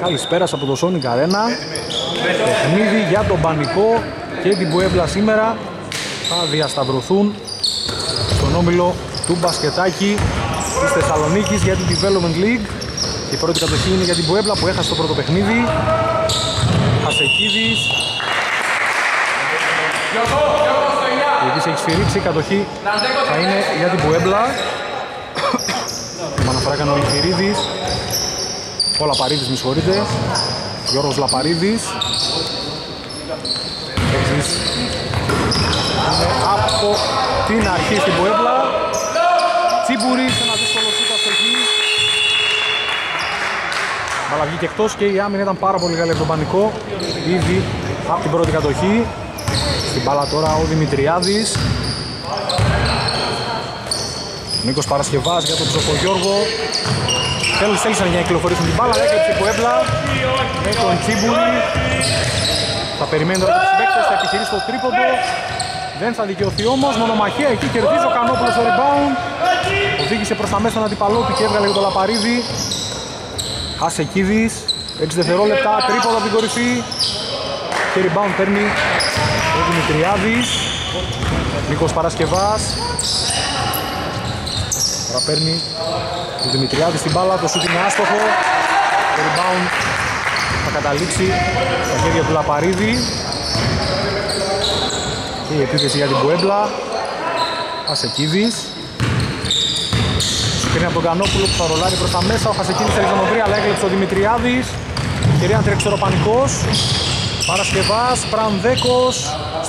Καλησπέρα από το Sonic Arena. Παιχνίδι για τον Πανικό και την Πουέμπλα σήμερα θα διασταυρωθούν στον όμιλο του μπασκετάκι της Θεσσαλονίκης για την Development League. Η πρώτη κατοχή είναι για την Πουέμπλα που έχασε το πρώτο παιχνίδι. Χασεκίδης. Η οποία έχει σφυρίξει η κατοχή θα είναι για την Πουέμπλα. Αναφορά έκανε ο Λιφυρίδης. Ο Λαπαρίδης με συγχωρείτε. Γιώργος Λαπαρίδης. Έξις. Από την αρχή στην Πουέμπλα. Τσίμπουρης, ένα δύσκολο σούτα στο εκεί. Μπαλά βγήκε εκτός και η άμυνα ήταν πάρα πολύ καλή από τον Πανικό. Ήδη από την πρώτη κατοχή. Στην μπάλα τώρα ο Δημητριάδης. Νίκος Παρασκευάς για τον Ψοφογιώργο. Θέλεις, θέλησαν για να κυκλοφορήσουν την μπάλα, έκλεψε που έμπλα με τον Τσίμπουρη. Θα περιμένει τώρα τους συμπαίκτες, θα επιχειρήσει το τρίποντο. Δεν θα δικαιωθεί όμως, μονομαχία εκεί κερδίζει ο Κανόπουλος στο rebound. Οδήγησε προς τα μέσα τον αντιπαλό του και έβγαλε για το Λαπαρίδη. Χασεκίδης, 6 δευτερόλεπτα, τρίποντο από την κορυφή. Και rebound παίρνει ο Δημητριάδης. Νίκος Παρασκευάς. Τώρα παίρνει ο Δημητριάδης στην μπάλα, το σούτ είναι άστοχο. Το rebound θα καταλήξει στα χέρια του Λαπαρίδη. Και η επίθεση για την Πουέμπλα. Χασεκίδης. Σκρίνει από τον Κανόπουλο που θα ρολάρει προς τα μέσα. Ο Χασεκίδης θέλει να βρει, αλλά έκλεψε ο Δημητριάδης. Ευκαιρία να τρέξει ο Πανικός. Παρασκευάς, Πρανδέκος.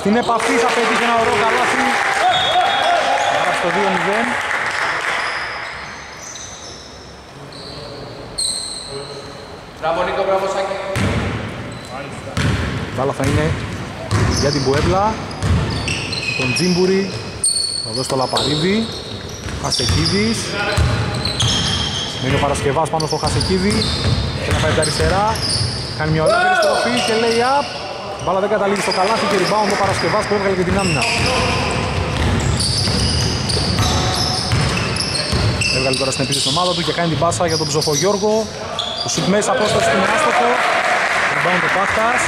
Στην επαφή θα πετύχει ένα ωραίο καλάθι. Άρα στο 2-0. Μπράβο Νίκο, μπράβο Σάκη. Βάλα θα είναι για την Πουέμπλα. Τον Τζίμπουρη. Θα δώσει το Λαπαρίδη. Χασεκίδης. Μένει ο Παρασκευάς πάνω στο Χασεκίδη. Θέλει να πάει από τα αριστερά. Κάνει μια ωραία περιστροφή και λέει up. Μπάλα δεν καταλήγει στο καλάθι και rebound ο Παρασκευάς που έβγαλε και την άμυνα. Έβγαλε τώρα στην επίθεση ομάδα του και κάνει την πάσα για τον Ψοφογιώργο. Το σουτ μέσα απόσταση στην άστοχο. Rebound ο Πάχτας.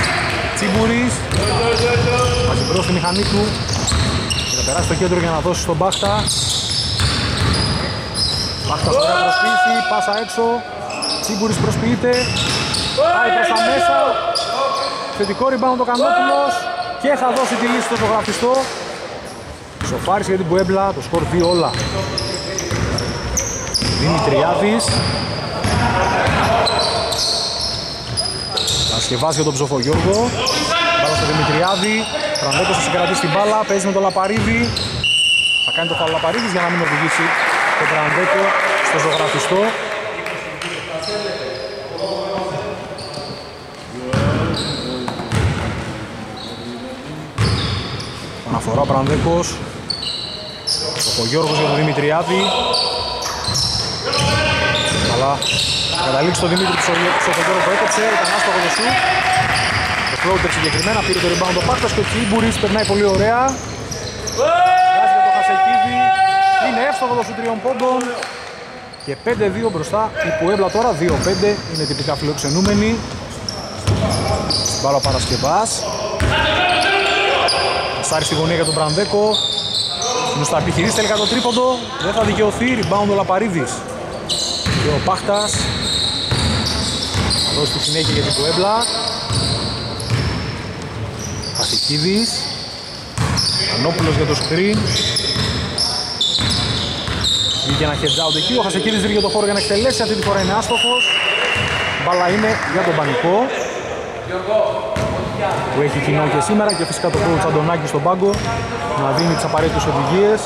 Τσίμπουρης. Μαζί μπρος στη μηχανή του. Και θα περάσει το κέντρο για να δώσει στον Πάχτα. Πάχτας ωραία προσποιήσει. Πάσα έξω. Τσίμπουρης προσποιείται. Πάει προς τα μέσα. Θετικό rebound ο Κανόπουλος. Και θα δώσει τη λύση στο ζωγραφιστό. Σοφάρης για την Πουέμπλα. Το σκορ 2 όλα. Δημητριάδης. Θα σκευάσει για τον Ψοφογιώργο. Μπάλα στο Δημητριάδη. Τρανδέκος θα συγκρατήσει την μπάλα. Παίζει με τον Λαπαρίδη. Θα κάνει το φάουλ Λαπαρίδης για να μην οδηγήσει τον Τρανδέκο στο ζωγραφιστό. Αναφορά ο Πρανδέκος. Ο Γιώργος για τον Δημητριάδη. Καλά. Καταλήξει το Δημήτρη Ψοφογιώργο που έκοψε. Ήταν άστοχος το σου. Το floater συγκεκριμένα πήρε το rebound ο Πάκτας και ο Τσίμπουρης περνάει πολύ ωραία. Βγάζει για το Χασεκίδη. Είναι εύστοχος το σου τριών πόντων. Και 5-2 μπροστά η Πουέμπλα τώρα. 2-5 είναι τυπικά φιλοξενούμενη. Μπάλα ο Παρασκευάς. Σάρι στη γωνία για τον Μπρανδέκο. Μου στα επιχειρήσεις τελικά το τρίποντο. Δεν θα δικαιωθεί. Rebound ο Λαπαρίδης. Και ο Πάχτας. Θα δώσει τη συνέχεια για την Πουέμπλα. Χασικίδης. Ανόπουλος για το screen. Βγήκε ένα heads out εκεί. Ο Χασικίδης βρήκε το χώρο για να εκτελέσει. Αυτή τη φορά είναι άστοχος. Μπάλα είναι για τον Πανικό. Που έχει κοινό και σήμερα και φυσικά το coach Αντωνάκης στον πάγκο να δίνει τις απαραίτητες οδηγίες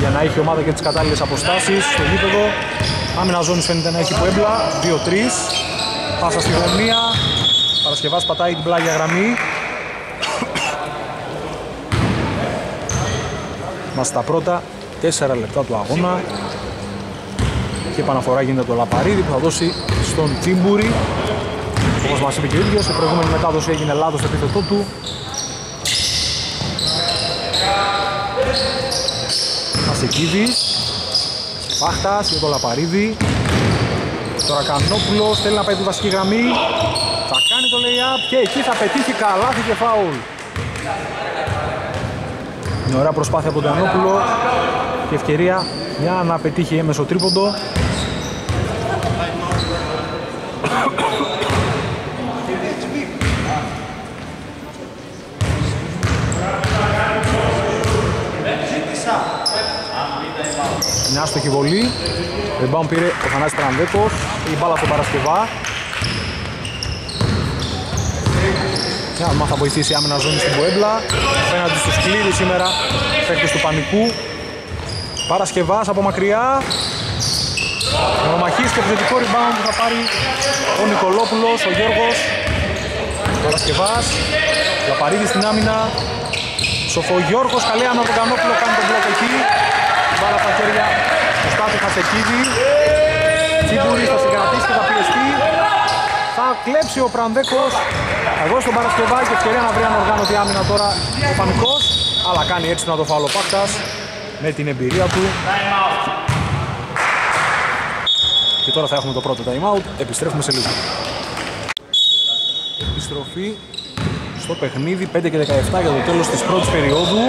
για να έχει η ομάδα και τις κατάλληλες αποστάσεις στο γήπεδο. Άμυνα ζώνης φαίνεται να έχει Πουέμπλα, 2-3. Πάσα στη γωνία. Παρασκευάς πατάει την πλάγια γραμμή. Μας στα πρώτα 4 λεπτά του αγώνα. Και επαναφορά γίνεται το Λαπαρίδη που θα δώσει στον Τσίμπουρη. Όπως μας είπε και ο ίδιος, η προηγούμενη μετάδοση έγινε λάθος στο επίθετό του. Χασεκίδης. Πάχτας για το Λαπαρίδη. Τώρα Κανόπουλος θέλει να πάει τη βασική γραμμή. Θα κάνει το lay-up και εκεί θα πετύχει καλά και φάουλ. Μια ωραία προσπάθεια από τον Κανόπουλο και ευκαιρία για να πετύχει έμεσο τρίποντο. Άστοχη βολή. Rebound πήρε ο Θανάσης Τρανδέκος. Η μπάλα από τον Παρασκευά. Για να θα βοηθήσει η άμυνα ζώνη στην Ποέμπλα. Φαίνεται στους κλήρους σήμερα παίκτες του πανικού. Παρασκευάς από μακριά. Μονομαχής και επιθετικό rebound που θα πάρει ο Νικολόπουλος, ο Γιώργος. Παρασκευάς. Λαπαρίδης στην άμυνα. Σοφογιώργος, καλή άμυνα από τον Κανόπουλο, κάνει τον μπλοκ εκεί. Μπάλα στα χέρια του Στάθη Χασεκίδη. Τσίμπουρης θα συγκρατήσει και θα πιεστεί. Θα κλέψει ο Πρανδέκος. Εγώ στον Παρασκευά και ευκαιρία να βρει ανοργάνωτη άμυνα τώρα ο Πανικός. Αλλά κάνει έτσι να το φάω ο Πάκτας με την εμπειρία του. Και τώρα θα έχουμε το πρώτο time out. Επιστρέφουμε σε λίγο. Επιστροφή στο παιχνίδι 5 και 17 για το τέλος της πρώτης περίοδου.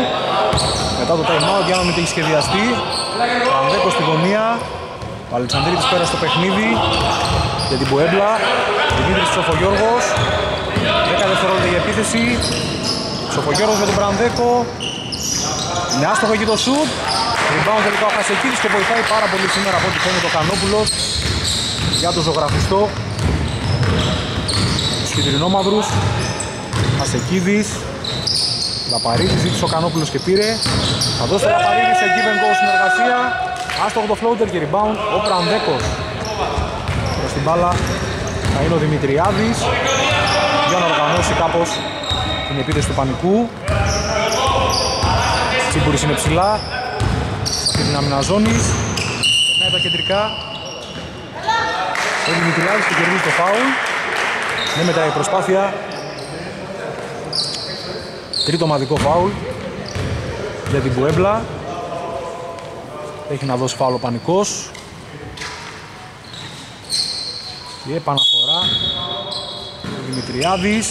Μετά το time out, Γιάννη έχει σχεδιαστεί. Πανδέκο στη γωνία. Ο Αλεξανδρίτης πέρα στο παιχνίδι για την Ποέμπλα. Δημήτρης Ψοφογιώργος. 10 δευτερόλεπτα για επίθεση. Ψοφογιώργος για τον Πανδέκο. Είναι άστοχο εκεί το σουτ. Rebound τελικά ο Χασεκίδης και βοηθάει πάρα πολύ σήμερα από ό,τι φαίνεται ο Κανόπουλος για το ζωγραφιστό. Τους χιτρινόμαυρους. Χασεκίδης. Λαπαρίδης ζήτησε ο Κανόπουλος και πήρε. Θα δώσει το Λαπαρίδη σε give and go συνεργασία. Άστοχο το floater και rebound ο Πρανδέκος. Προς την μπάλα θα είναι ο Δημητριάδης για να οργανώσει κάπως την επίθεση του πανικού. Τσίμπουρης είναι ψηλά. Αυτή την άμυνα ζώνης. Περνάει τα κεντρικά. Ο Δημητριάδης και κερδίζει το φάουλ. Δεν μετράει η προσπάθεια. Τρίτο μαδικό φάουλ για την Πουέμπλα. Έχει να δώσει φάουλ ο Πανικός. Και επαναφορά. Ο Δημητριάδης.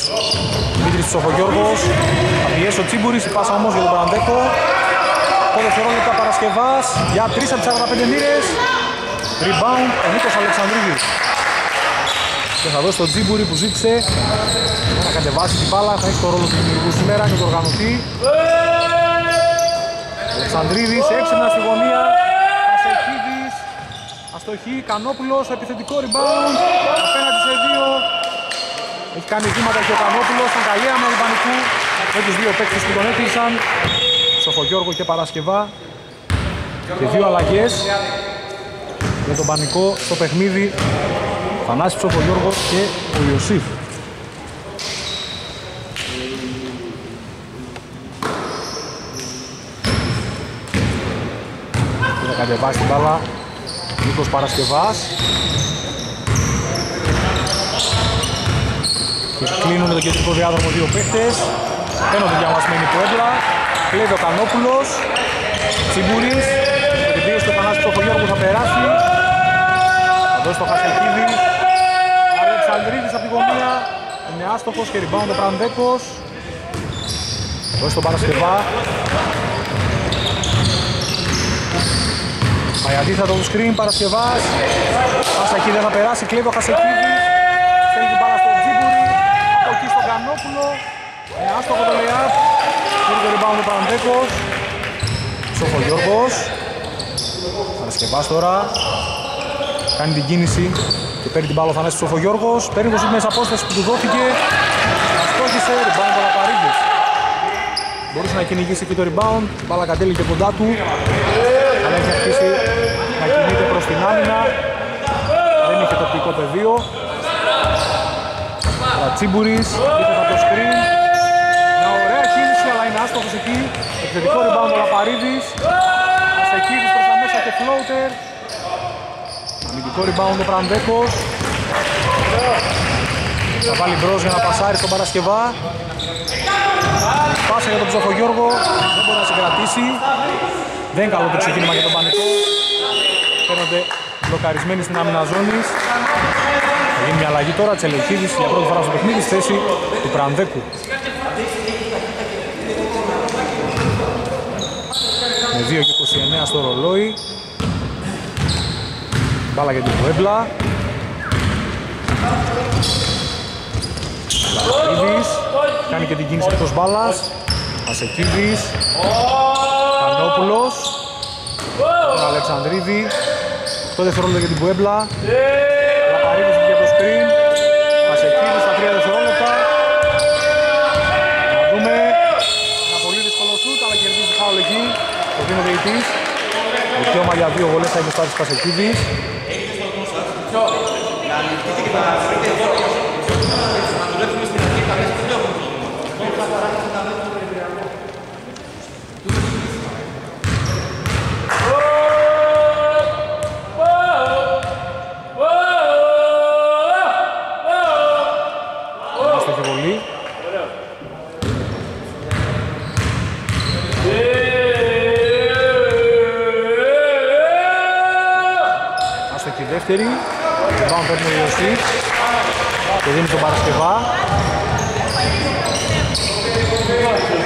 Δημήτρης Ψοφογιώργος. Θα πιέσει ο Τσίμπουρης. Η πάσα όμως για τον Παραντέκο. 8 δευτερόλεπτα Παρασκευάς. Για 3 από τις 45 μοίρες. Rebound ο Νίκος Αλεξανδρίδης. Και θα δώσει τον Τσίμπουρη που ζήτησε να κατεβάσει την μπάλα. Θα έχει το ρόλο του δημιουργού σήμερα και του οργανωτή. Αλεξανδρίδης έξυπνα στη γωνία. Ασεχίδης. Αστοχή. Κανόπουλος. Επιθετικό rebound. Απέναντι σε δύο. Έχει κάνει βήματα και ο Κανόπουλος. Ήταν καλή άμυνα του Πανικού. Με τους δύο παίκτες που τον έκλεισαν. Σοφογιώργο και Παρασκευά. Και δύο αλλαγές για τον Πανικό στο παιχνίδι. Θανάσης Ψοφογιώργος και ο Ιωσήφ. Και θα κατεβάσει την μπάλα Νίκος Παρασκευάς. Και κλείνουν το κεντρικό διάδρομο δύο παίχτες. Φαίνονται διαβασμένοι πόντρα. Κλέβει ο Κανόπουλος. Τσιμπουρής. Με την πίεση του Θανάση Ψοφογιώργου θα περάσει. Θα δώσει το Χασελκίδη. Αλεξανδρίδης από τη γωνία. Είναι άστοχος και rebound ο Πρανδέκος. Δώσει τον Παρασκευά. Πάει αντίθετο το screen, Παρασκευάς. Πάσα εκεί δεν θα περάσει, κλέβει ο Χασεκίδης. Θέλει την μπάλα στον Τζίμπουρη. Από εκεί στον Κανόπουλο. Είναι άστοχο το layup. Θέλει το rebound ο Πανδέκος. Ψόφο Γιώργος. Παρασκευάς τώρα. Κάνει την κίνηση και παίρνει την μπάλα ο Θανάσης Ψοφογιώργος. Παίρνει το σουτ μέσα απόστασης που του δόθηκε. Αστόχησε, rebound ο Λαπαρίδης. Μπορούσε να κυνηγήσει και το rebound. Η μπάλα κατέληγε κοντά του. Αλλά έχει αρχίσει να κινείται προς την άμυνα. Δεν είχε τοπικό πεδίο. Ρατσίμπουρης, θα το screen. Μια ωραία κίνηση, αλλά είναι άστοχος εκεί. Επιθετικό rebound ο Λαπαρίδης. Ασεκίδης προς τα μέσα και floater. Αμυντικό rebound ο Πρανδέκος. Θα βάλει μπρος για να πασάρει στον Παρασκευά. Πάσα για τον Ψοφογιώργο, δεν μπορεί να συγκρατήσει. Δεν είναι καλό το ξεκίνημα για τον Πανικό. Φαίνονται μπλοκαρισμένοι στην άμυνα ζώνης. Θα γίνει μια αλλαγή τώρα, Τσελεχίδης για πρώτη φορά στο παιχνίδι στη θέση του Πρανδέκου. Με 2 και 29 στο ρολόι. Μπάλα για την Πουέμπλα. Λαπαρίδης κάνει και την κίνηση εκτός μπάλας. Ασεκίδης. Κανόπουλος. Τον Αλεξανδρίδη. Το δευτερόλεπτο για την Πουέμπλα. Λαπαρίδης για το screen. Ασεκίδης στα 3 δευτερόλεπτα. Να δούμε. Ένα πολύ δύσκολο σούτ, αλλά κερδίζει φάουλ εκεί. Το δίνει ο διαιτής. Δικαίωμα για δύο βολές θα έχει ο Στάσης Πασεκίδης. Άστοχη βολή. Άστοχη δεύτερη. Rebound παίρνει ο Ιωσήφ. Και δίνει τον Παρασκευά.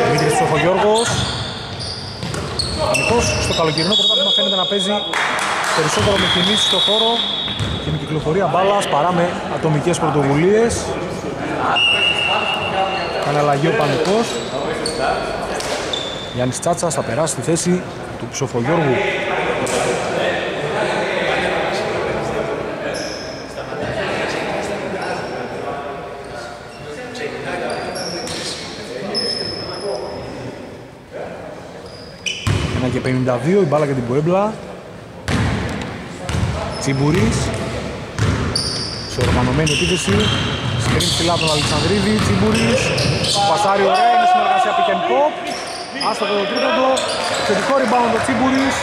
Δημήτρης Ψοφογιώργος. Πανικός στο καλοκαιρινό πρωτάθλημα φαίνεται να παίζει περισσότερο με κινήσεις στο χώρο και με κυκλοφορία μπάλας παρά με ατομικές πρωτοβουλίες. Κάνει αλλαγή ο Πανικός. Γιάννης Τσάτσας θα περάσει στη θέση του Ψοφογιώργου. 52, η μπάλα για την Πουέμπλα. Τσιμπουρής. Σε οργανωμένη επίθεση. Σκριν ψηλά από τον Αλεξανδρίδη. Τσιμπουρής. Πασάρι ωραία, είναι συνεργασία pick and pop. Άστοχο το τρίποντο. Θετικό rebound ο Τσιμπουρής.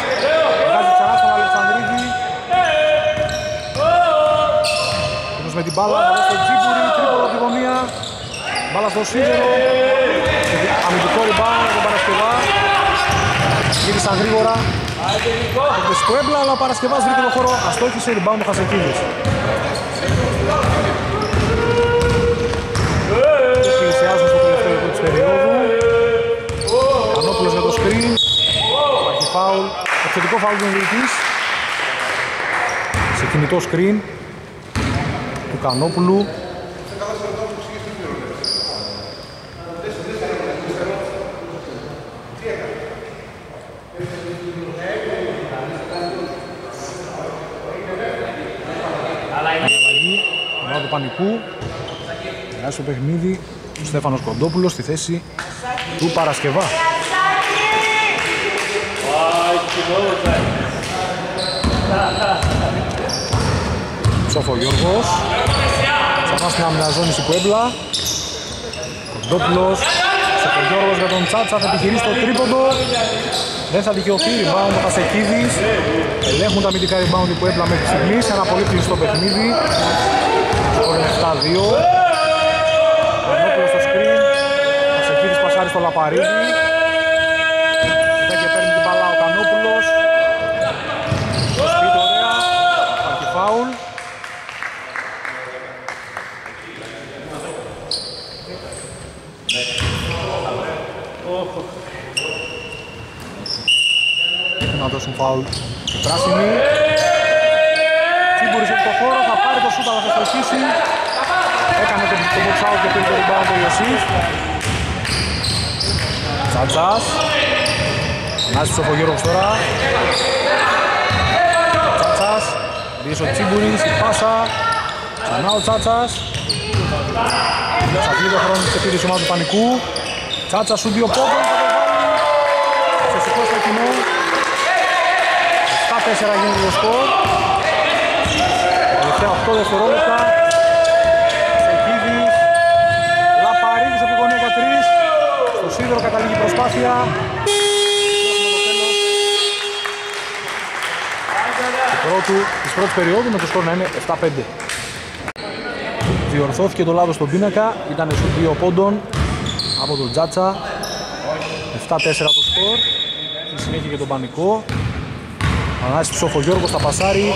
Βγάζει ξανά στον Αλεξανδρίδη. Εκείνος με την μπάλα, θα δώσει τον Τσιμπουρή. Τρίποντο από τη γωνία. Μπάλα στο σίδερο. Αμυντικό rebound για τον Παρασκευά. Γύρισαν γρήγορα. Έπαιξε στο έμπλα, αλλά ο Παρασκευάς βρήκε το χώρο. Αστόχησε, rebound ο Χασεκίδης. Και πλησιάζουν στο τελευταίο λεπτό της περίοδου. Κανόπουλος για το screen. Υπάρχει φάουλ. Επιθετικό φάουλ του διαιτητής. Σε κινητό screen του Κανόπουλου. αλλαγή ομάδα του Πανικού. Περάσει το παιχνίδι ο Στέφανος Κοντόπουλος στη θέση του Παρασκευά. Ψόφο Γιώργος. Ξανά στην άμυνα ζώνη η Κουέμπλα. Κοντόπουλος. Ψόφο Γιώργος για τον Τσάτσα θα επιχειρήσει το τρίποντο. Δεν θα δικαιωθεί, rebound ο Πασεκίδης. Ελέγχουν τα αμυντικά rebound που έπλα μέχρι στιγμής. Ένα πολύ κλειστό παιχνίδι. Σκόρ είναι 7-2. Στο Λαπαρίδη. Δεν και παίρνει την μπαλά ο Κανόπουλος. Το σπίτι ωραία. Υπάρχει φάουλ. Έχουν να δώσουν φάουλ οι πράσινοι. Τσίμπουρης από το χώρο, θα πάρει το σούτα, θα στοχίσει. Έκανε το, το box out και πήρε το rebound ο Ιωσήφ. Τσάτσας. Ανάζει ο Γιώργος τώρα. Τσάτσας. Δίες ο Τσίμπουρης, η πάσα. Ξανά ο Τσάτσας. Ξαφνεί το χρόνο της επίδυσης ομάδας του Πανικού. Τσάτσας σου δύο πόντων, θα το βάλει. Σε σηκώσει το κοινό. 7-4 γίνεται το σκορ. Τελευταία 8 δευτερόλεπτα. Στο σίδερο καταλήγει η προσπάθεια. Έχουμε το τέλος του πρώτου, της πρώτης περίοδου με το σκορ να είναι 7-5. Διορθώθηκε το λάθος στον πίνακα, ήταν στους 2 πόντων από τον Τζάτσα. 7-4 το σκορ, στη συνέχεια και τον Πανικό. Ανάλυση Ψοφογιώργος στα πασάρι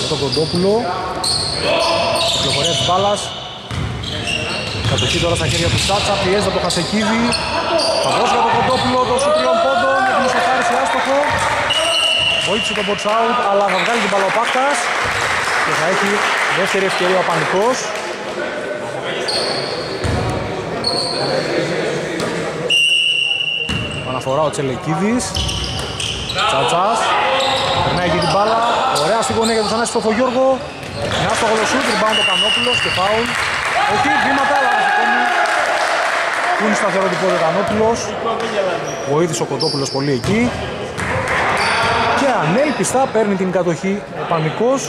με τον Κοντόπουλο. Κυκλοφορία της μπάλας. Κατοχή τώρα στα χέρια του Σάτσα, πιέζει από το Χασεκίδη. Θα δώσει για τον Κοντόπουλο, το σου τριών πόντων, έχει μισοφάριση άστοχο. Βοήθησε τον box out, αλλά θα βγάλει την μπάλα ο Πάκτας και θα έχει δεύτερη ευκαιρία ο Πανικός. Αναφορά ο Τσελεκίδης. Τσατσάς. Περνάει εκεί την μπάλα. Ωραία στη γωνία για τον Θανάση Ποφογιώργο. Μια στο γολοσούτ, rebound ο Κανόπουλος και φάουλ. Όχι, βήματα, αλλά θα σηκώνει. Πού είναι σταθερό την πόδια ο Κανόπουλος. Βοήθησε ο Κοντόπουλος πολύ εκεί. Και ανέλπιστα παίρνει την κατοχή ο Πανικός.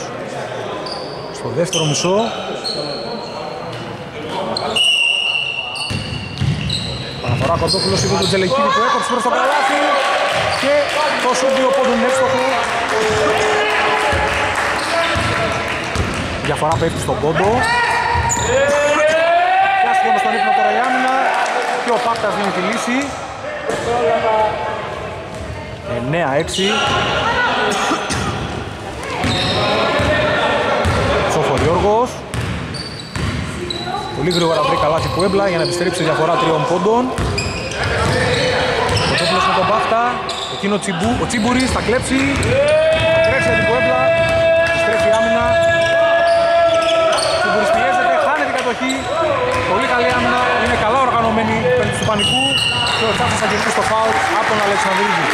Στο δεύτερο μισό. Παναφορά Κοντόπουλος είπε τον Τζελεκίδη που έκοψε προς το καλάθι. Και το σουτ δύο πόντων είναι εύστοχο. Διαφορά πέφτει στον πόντο. Πιάστηκε όμως τον ύπνο τώρα η άμυνα. Και ο Πάκτας δίνει τη λύση. 9-6. Σόφο Γιώργος. Πολύ γρήγορα βρει καλάθι που έμπλα για να επιστρέψει διαφορά τριών πόντων. Ο Τόπουλος με τον Πάχτα. Εκείνο τσιμπού, ο Τσίμπουρης θα κλέψει. Θα κλέψει την Πουέμπλα. Επιστρέφει η άμυνα. Τσίμπουρης πιέζεται, χάνει την κατοχή. Πολύ καλή άμυνα. Είναι καλά οργανωμένη πέντε του Πανικού. Και ο Τσάφας θα κερδίσει το φάουλ από τον Αλεξανδρίδη.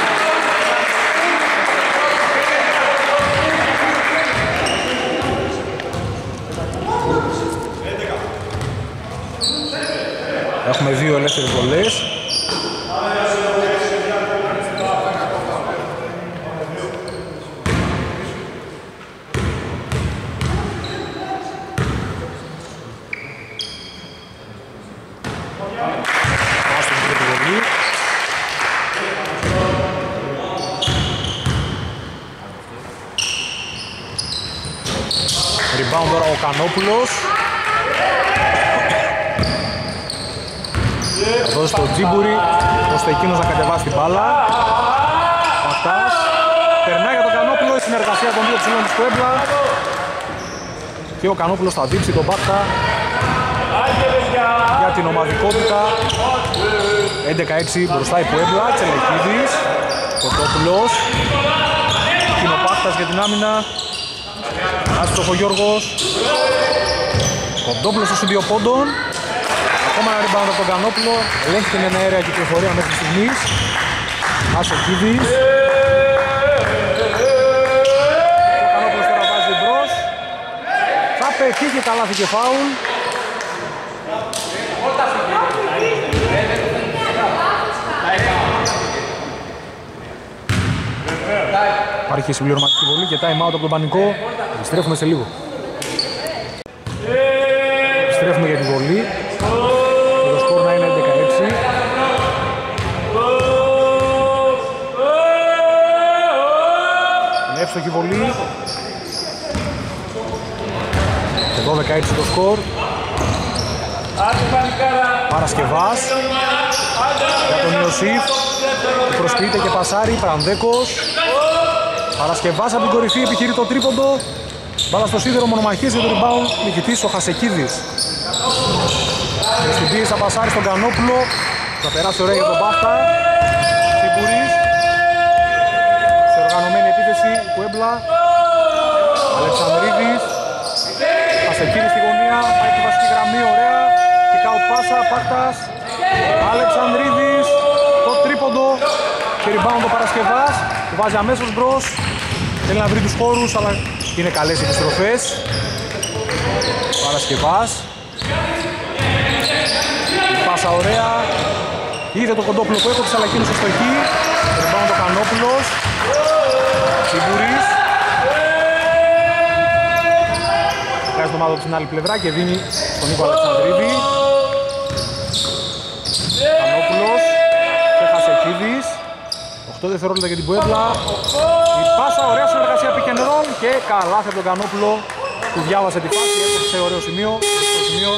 Έχουμε δύο ελεύθερες βολές. Άστο την τρίτη βολή. Rebound τώρα ο Κανόπουλος. Θα δώσει στο Τζίμπουρι, ώστε εκείνος να κατεβάσει την μπάλα. Παχτάς. Περνάει για τον Κανόπουλο, η συνεργασία των δύο ψηλών της Πουέμπλα. Και ο Κανόπουλος θα δείξει τον Πάχτα για την ομαδικότητα. 11-6 μπροστά η Πουέμπλα, Τσελεκίδης, Κοτόπουλος. Κοινοπάχτας για την άμυνα. Άστοχο Γιώργος. Κοντόπουλος στους δύο πόντων. Ακόμα ένα rebound από τον Κανόπουλο. Ελέγχει την εναέρια κυκλοφορία μέχρι στιγμής. Άσοκίδης. Ο Κανόπουλος τώρα βάζει μπρος. Θα πετύχει καλά και φάουλ. Υπάρχει συμπληρωματική βολή και time out από τον Πανικό. Επιστρέφουμε σε λίγο. Επιστρέφουμε για τη βολή. Και το σκορ να είναι 11-6. Είναι εύστοχη βολή. Και 12-6 το σκορ. Παρασκευάς για τον Ιωσήφ που προσποιείται και πασάρει, Πρανδέκος Παρασκευάς από την κορυφή επιχειρεί το τρίποντο Μπάλα στο σίδερο μονομαχής για το rebound νικητής ο Χασεκίδης. Και στην πίεση θα πασάρει στον Κανόπουλο. Θα περάσει ωραία για τον Μπάχτα. Τσιμπουρής. Σε οργανωμένη επίθεση που έμπλα Αλεξανδρίδης. Χασεκίδης στη γωνία. Πάει τη βασική γραμμή ωραία. Και κάουτ πάσα, Πάκτας Αλεξανδρίδης. Το τρίποντο. Και rebound ο Παρασκευάς. Που βάζει αμέσως μπρος. Θέλει να βρει τους χώρους αλλά είναι καλές επιστροφές. Παρασκευάς. Πάσα ωραία. Είδε το κοντόπουλο που έκοψε αλλά εκείνος στο εκεί. Rebound ο Κανόπουλος. Σιγκουρής. Βγάζει το μάδο από την άλλη πλευρά και δίνει στον Νίκο Αλεξανδρίδη. Κανόπουλος και Χασεκίδης. 8 δευτερόλεπτα για την Πουέμπλα. Η πάσα, ωραία συνεργασία πικενερών και καλά από τον Κανόπουλο που διάβασε τη φάση, έκοψε ωραίο σημείο, στο σημείο.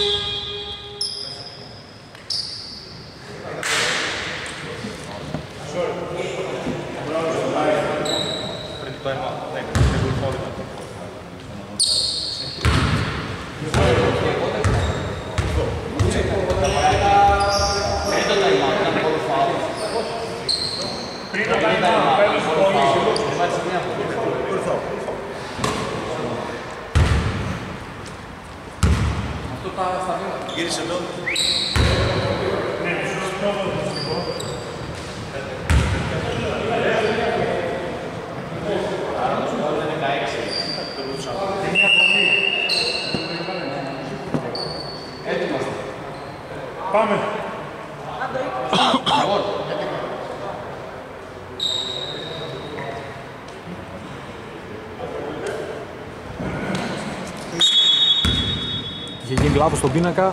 Στον πίνακα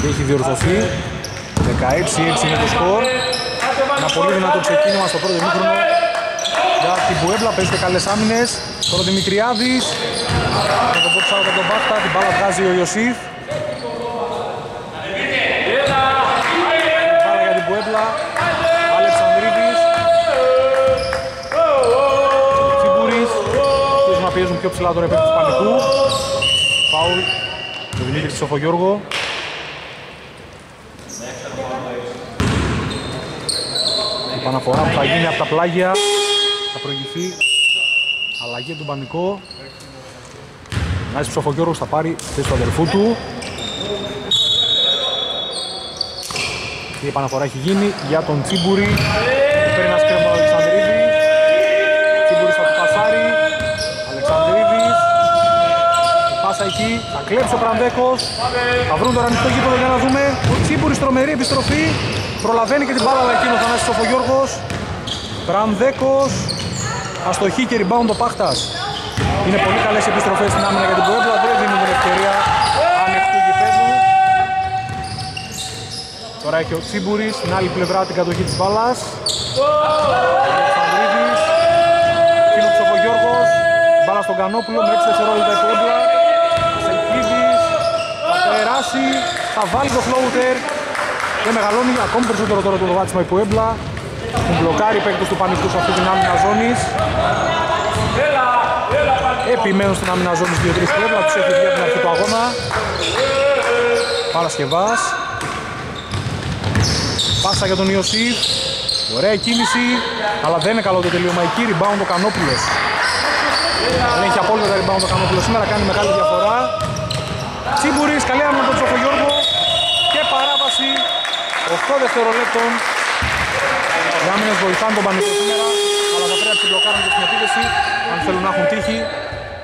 και έχει διορθωθεί. 16-6 είναι το σκορ. Ένα πολύ δυνατό ξεκίνημα στο πρώτο μήχρονο για την Πουέμπλα. Παίζεται καλές άμυνες. Τώρα ο Δημητριάδης. Με τον πόξο από τον Μπάχτα. Την μπάλα βγάζει ο Ιωσήφ. Μπάλα για την Πουέμπλα. Αλεξανδρίδης. Τσίμπουρης. Θέλουν να πιέζουν πιο ψηλά τον επέκτη του Πανικού. Φάουλ. Το Δημήτρη Σοφογιώργο. Η επαναφορά που θα γίνει από τα πλάγια θα προηγηθεί αλλαγή του Πανικό. Νάης Ψοφογιώργος θα πάρει θέση του αδερφού του. Και η επαναφορά έχει γίνει για τον Τσίμπουρη. Παίρνει ένα σκρέμμα ο πάσα εκεί. Θα κλέψει ο Πρανδέκος. Θα βρουν τώρα ανοιχτό γήπεδο για να δούμε. Ο Τσίμπουρης τρομερή επιστροφή. Προλαβαίνει και την μπάλα αλλά εκείνος ο Θανάσης Ψοφογιώργος. Πρανδέκος. Αστοχή και rebound ο Πάχτας. Είναι πολύ καλές οι επιστροφές στην άμυνα για την Πουέμπλα. Δεν δίνουν την ευκαιρία ανοιχτού γηπέδου. Τώρα έχει ο Τσίμπουρης στην άλλη πλευρά την κατοχή της μπάλας. Αλεξανδρίδης. Φίλος Ψοφογιώργος. Μπάλα στον Κανόπουλο με 6 δευτερόλεπτα η Πουέμπλα. Σελκίδης. Θα περάσει. Θα βάλει το floater. Και μεγαλώνει ακόμη περισσότερο τώρα το δωμάτισμα η Πουέμπλα. Έχουν μπλοκάρει οι παίκτες του Πανικού σε αυτή την άμυνα ζώνης. Επιμένουν στην άμυνα ζώνης 2-3 Πουέμπλα. Τους έχει βγει από την αρχή του αγώνα. Παρασκευάς. Πάσα για τον Ιωσήφ. Ωραία κίνηση. Αλλά δεν είναι καλό το τελείωμα. Εκεί rebound ο Κανόπουλος. Δεν έχει απόλυτα τα rebound ο Κανόπουλος. Σήμερα κάνει μεγάλη διαφορά. Τσίμπουρης, καλή άμυνα από τον Τσοφογιώργο. Και παράβαση 8 δευτερολέπτων. Οι άμυνες βοηθάνε τον Πανικό σήμερα. Αλλά θα πρέπει να ξεμπλοκάρουν και στην επίθεση. Αν θέλουν να έχουν τύχη.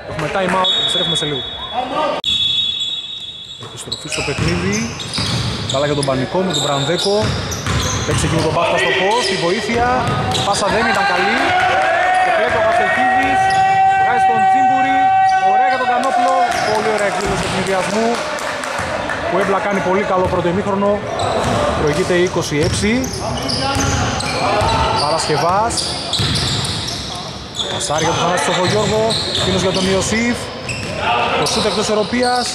Έχουμε time out. Επιστρέφουμε σε λίγο. Επιστροφή στο παιχνίδι. Μπάλα για τον Πανικό με τον Μπρανδέκο. Παίξει εκείνο τον Μπάχτα στο post, η βοήθεια. Η πάσα δεν ήταν καλή. Και κλέπει ο Χασελκίδης. Βγάζει τον Τσίμπουρη. Ωραία για τον Κανόπλο. Πολύ ωραία εκδήλωση του συνδυασμού. Που έμπλα κάνει πολύ καλό πρώτο ημίχρονο. Προηγείται 26. Παρασκευάς. Πασάρι για τον Θανάση Σοφογιώργο. Εκείνος για τον Ιωσήφ. Το σούτ εκτός Ευρωπίας.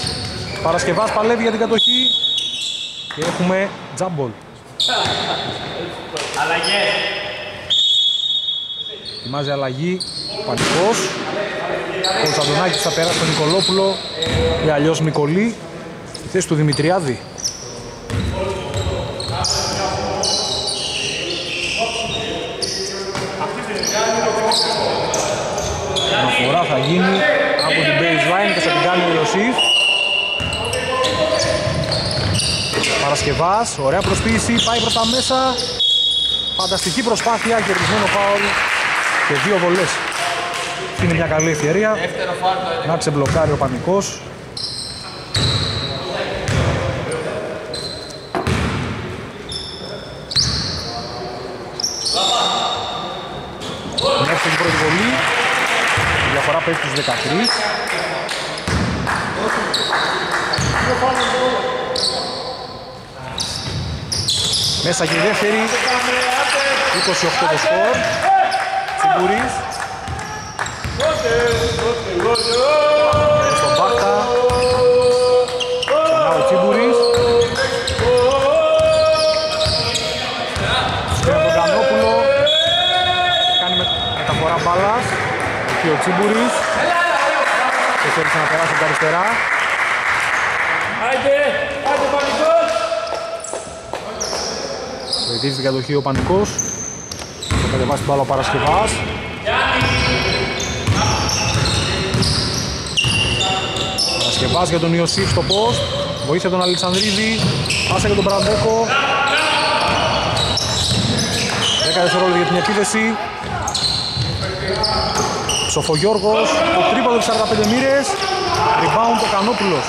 Παρασκευάς παλεύει για την κατοχή. Και έχουμε τζάμπολ. Ετοιμάζει αλλαγή ο Πανικός. Ο Κωνσταντονάκης θα περάσει τον Νικολόπουλο ή αλλιώς Μικολή στη θέση του Δημητριάδη. Αναφορά θα γίνει από την baseline και θα την κάνει ο Ιωσήφ. Παρασκευάς, ωραία προσποίηση, πάει προς τα μέσα. Φανταστική προσπάθεια, κερδισμένο φάουλ και δύο βολές. Είναι μια καλή ευκαιρία Δεύτερο φάρτο να ξεμπλοκάρει ο Πανικός. Μέχρι την πρώτη βολή, η διαφορά πέφτει στους 13. Μέσα και η δεύτερη, 28 το σκορ. Τσιμπουρής. Στον Μπάχτα. Ξανά ο Τσίμπουρης. Σκρέφει τον Κανόπουλο. Κάνει με- μεταφορά μπάλας. Εκεί ο Τσίμπουρης. Και θέλησε να περάσει από τα αριστερά. Άιντε, άιντε Πανικός. Βοηθήσεις την κατοχή ο Πανικός. Θα κατεβάσει την μπάλα ο Παρασκευάς. Παρασκευάς για τον Ιωσήφ στο post. Βοήθεια τον Αλεξανδρίδη. Πάσα για τον Μπραντέκο. 10 δευτερόλεπτα για την επίθεση. Σοφογιώργος, το τρίποδο της 45 μοίρες. Rebound ο Κανόπουλος.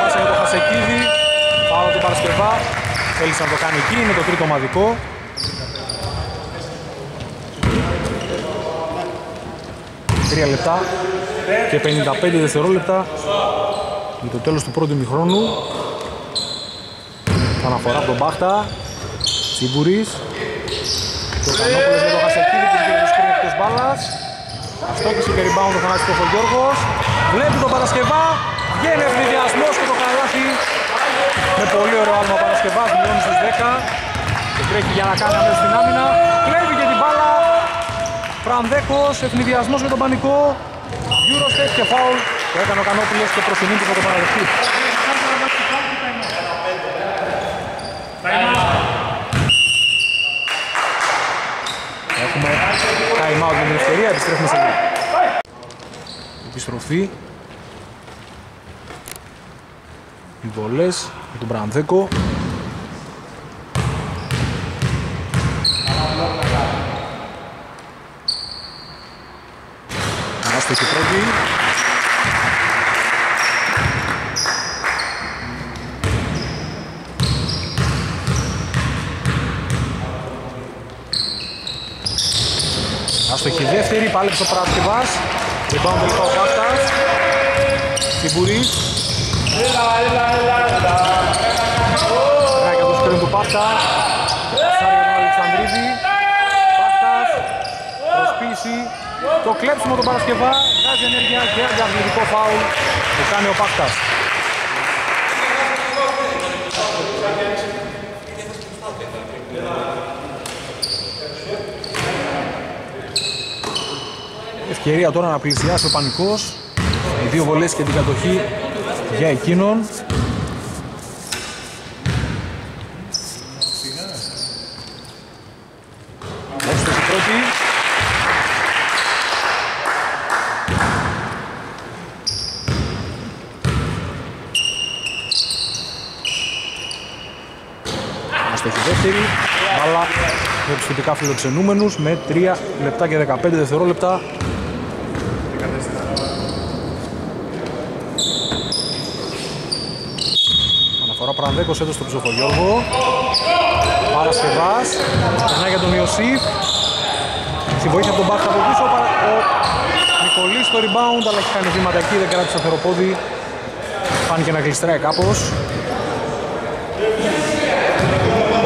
Πάσα για τον Χασεκίδη. Πάω τον Παρασκευά. Θέλησε να το κάνει εκεί, είναι το τρίτο ομαδικό. Τρία λεπτά και 55 δευτερόλεπτα για το τέλος του πρώτου ημιχρόνου. Αναφορά από τον Μπάχτα. Τσίμπουρης. Και ο Κανόπουλος με το Χασεκίδη που βγήκε το εκτός μπάλας. Αστόκησε και rebound το Θανάσης του Γιώργος. Βλέπει τον Παρασκευά. Βγαίνει ευνηδιασμός και το καλάθι. Με πολύ ωραίο άλμα ο Παρασκευάς. Μειώνει στις 10. Και τρέχει για να κάνει αμέσως την άμυνα. Κλέβει και την μπάλα. Φρανδέκος, ευνηδιασμός με τον πανικό. Eurostep και φάουλ. Το έκανε ο Κανόπουλος και προσυνήθει θα το παραδεχτεί. Έχουμε time out με την ευκαιρία, επιστρέφουμε σε λίγο. Επιστροφή. Οι βολές με τον Μπρανδέκο. Άστοχη πρώτη. Άστοχη δεύτερη, πάλι στο Πράσκεβας. Λοιπόν, τελικά ο Πάστας. Τσιμπουρής. Τράει το σκριν του Πάστα. Σάρι για τον Αλεξανδρίδη. Πάστας. Προσποίηση. Το κλέψιμο τον Παρασκευά. Βγάζει ενέργεια και αντιαθλητικό φάουλ που κάνει ο Πάστας. Ευκαιρία τώρα να πλησιάσει ο Πανικός. Οι δύο βολές και την κατοχή για εκείνον. Έστωση πρώτη. Αστοχή δεύτερη. Αλλά με επιστητικά φιλοξενούμενους με 3 λεπτά και 15 δευτερόλεπτα Αναφορά Πρανδέκος έδωσε στον Ψοφογιώργο. Παρασκευάς. Περνάει για τον Ιωσήφ. Στη βοήθεια από τον Μπάχτα από πίσω. Ο Νικολής στο rebound, αλλά έχει κάνει βήματα εκεί, δεν κράτησε σταθεροπόδι. Φάνηκε να γλιστράει κάπως.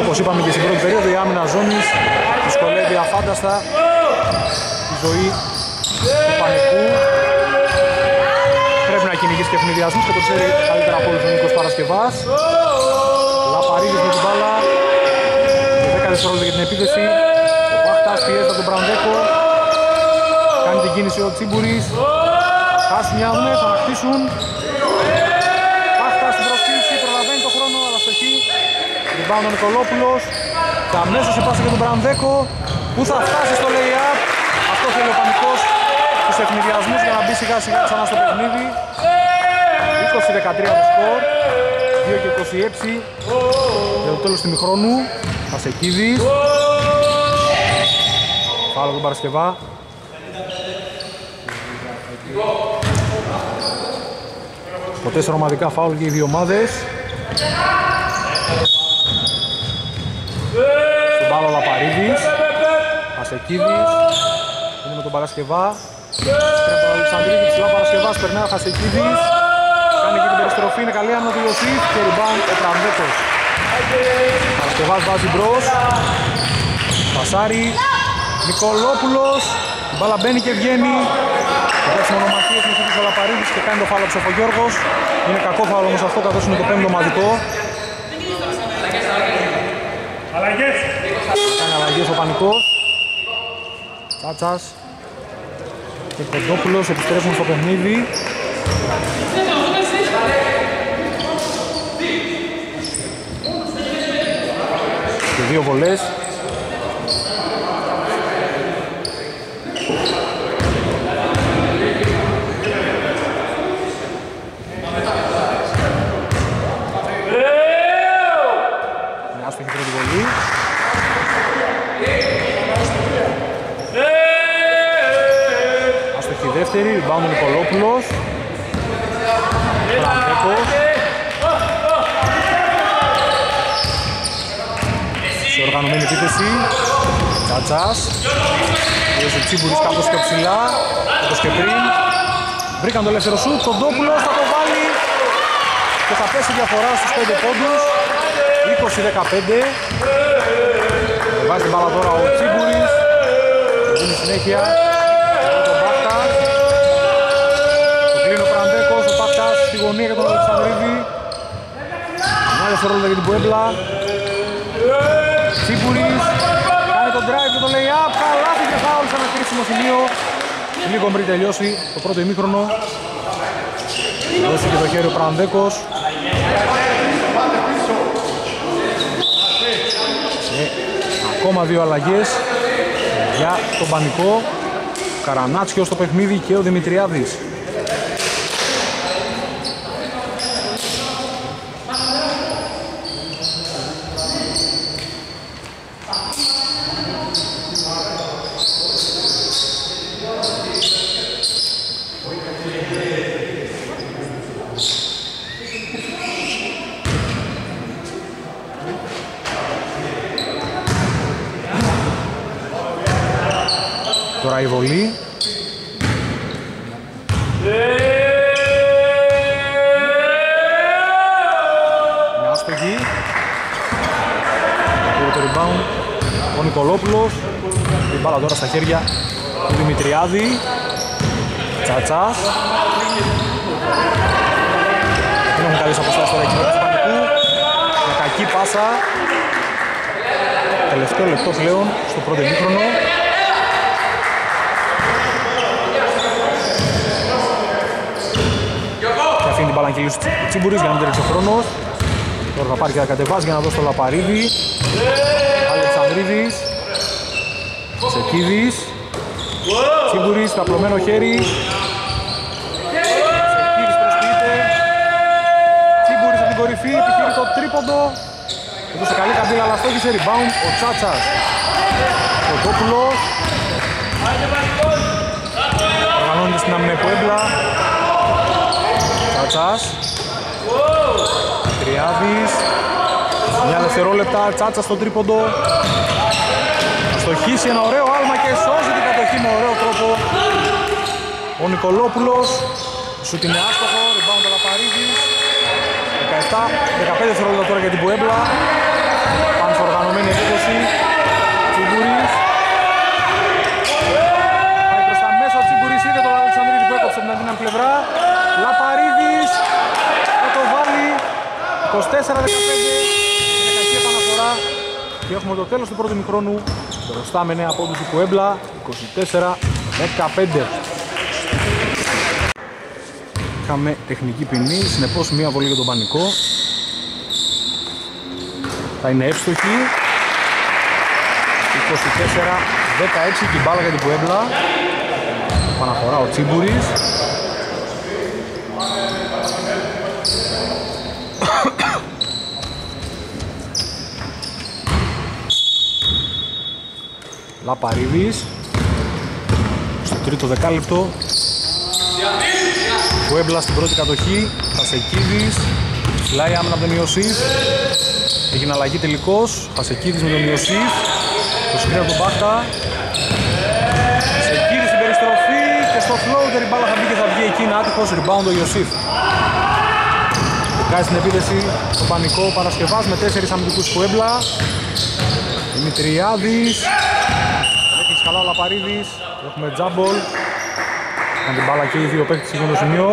Όπως είπαμε και στην πρώτη περίοδο, η άμυνα ζώνης δυσκολεύει αφάνταστα τη ζωή του πανικού. Πρέπει να κυνηγήσει και ευνηδιασμούς και το ξέρει καλύτερα από όλους ο Νίκος Παρασκευάς. Λαπαρίδης με την μπάλα. Και 10 δευτερόλεπτα για την επίθεση. Ο Πάχτας πιέζει από τον Μπραντέκο. Κάνει την κίνηση ο Τσίμπουρης. Χάσει μια δούμε, θα ανακτήσουν. Πάχτας στην προσφύση, προλαβαίνει το χρόνο, αλλά στοχή. Rebound ο Νικολόπουλος. Και αμέσως η πάσα για τον Μπραντέκο. Που θα φτάσει στο lay-up. Αυτό θέλει ο Πανικός τους ευνηδιασμούς για να μπει σιγά σιγά ξανά στο παιχνίδι. 20-13 το σκορ. 2 και 26 για το τέλος του μηχρόνου. Πασεκίδης. Φάλο τον Παρασκευά. Το 4 ομαδικά φάουλ για οι δύο ομάδες. Στον πάλο Λαπαρίδης. Πασεκίδης. Είναι με τον Παρασκευά. Πρέπει τον Αλεξανδρίδη ψηλά Παρασκευάς. Περνάει ο Χασεκίδης. Κάνει και την περιστροφή. Είναι καλή άμυνα του Ιωσήφ. Και rebound ο Πρανδέτος. Παρασκευάς βάζει μπρος. Πασάρι. Νικολόπουλος. Η μπάλα μπαίνει και βγαίνει. Το παίξει μονομαχίες με ο Λαπαρίδης και κάνει το φάλο ο Γιώργος. Είναι κακό φάλο όμως αυτό καθώς είναι το πέμπτο ομαδικό. Αλλαγές. Κάνει αλλαγές ο Πανικός. Τσάτσας. Και Κοντόπουλος επιστρέφουν στο παιχνίδι. Και δύο βολές. Rebound ο Νικολόπουλος. Πραντέκος. Σε οργανωμένη επίθεση. Τσάτσας. Είδες ο Τσίμπουρης κάπως πιο ψηλά, όπως και πριν. Βρήκαν το ελεύθερο σουτ, τον Ντόπουλος θα το βάλει και θα πέσει διαφορά στους 5 πόντους. 20-15. Βάζει την μπάλα τώρα ο Τσίμπουρης. Δίνει συνέχεια. Τον Πάχτας. Το κλείνει ο Πραντέκος, ο Πάχτας στη γωνία για τον Αλεξανδρίδη. Μια δευτερόλεπτα για την Πουέμπλα. Τσίμπουρης. Κάνει τον drive και το lay-up. Καλάθι και φάουλ σε ένα κρίσιμο σημείο. Λίγο πριν τελειώσει το πρώτο ημίχρονο. Δώσει και το χέρι ο Πραντέκος. ακόμα δύο αλλαγές για τον Πανικό. Καρανάτσιος στο παιχνίδι και ο Δημητριάδης. Τώρα η βολή. Μια άστοχη. Πήρε το rebound ο Νικολόπουλος. Την μπάλα τώρα στα χέρια του Δημητριάδη. Τσάτσας. Δεν έχουν καλές αποστάσεις τώρα εκεί του Πανικού. Μια κακή πάσα. Τελευταίο λεπτό πλέον στο πρώτο ημίχρονο. Και αφήνει την μπάλα και ο Τσίμπουρης για να μην τρέξει ο χρόνος. Τώρα θα πάρει και θα κατεβάσει για να δώσει το Λαπαρίδη. Αλεξανδρίδης. Σεκίδης. Τσίμπουρης, καπλωμένο χέρι. Σεκίδης προσποιείται. Τσίμπουρης από την κορυφή, επιχείρει το τρίποντο. Έδωσε καλή καμπύλα, αλλά στόχισε rebound ο Τσάτσας. Ο Τόπουλος. Οργανώνεται στην άμυνα Πουέμπλα. Τσάτσας. Τριάδης. Μια δευτερόλεπτα, Τσάτσας στο τρίποντο. Στοχίσει ένα ωραίο άλμα και σώζει την κατοχή με ωραίο τρόπο. Ο Νικολόπουλος. Σου την άστοχο, rebound ο Λαπαρίδης. 17, 15 δευτερόλεπτα τώρα για την Πουέμπλα. Πάνε σε οργανωμένη επίθεση. Τσιγκούρης. Πάει προς τα μέσα ο Τσιγκούρης, είδε τον Αλεξανδρίδη που έκοψε την αδύναμη πλευρά. Λαπαρίδης θα το βάλει 24-15. Είναι κακή επαναφορά και έχουμε το τέλος του πρώτου μικρόνου. Μπροστά με νέα πόντους του Πουέμπλα 24-15. Είχαμε τεχνική ποινή, συνεπώς μία βολή για τον Πανικό. Θα είναι εύστοχη. 24-16 και η μπάλα για την Πουέμπλα. Παναφορά ο Τσίμπουρης. Λαπαρίδης στο τρίτο δεκάλεπτο. Πουέμπλα στην πρώτη κατοχή. Πασεκίδης Φυλάει άμυνα από τον Ιωσήφ. Έγινε αλλαγή τελικώς Πασεκίδης με τον Ιωσήφ. Το συγκρίνει από τον Μπάχτα. Πασεκίδης στην περιστροφή Και στο floater η μπάλα θα μπει και θα βγει εκεί. Είναι άτυχος. Rebound ο Ιωσήφ. Κάνει στην επίθεση. Το πανικό Παρασκευάς με τέσσερις αμυντικούς Πουέμπλα Δημητριάδης. Έχει καλά ο Λαπαρίδης Έχουμε τζάμπολ με την μπάλα και οι δύο παίκτες σε το σημείο.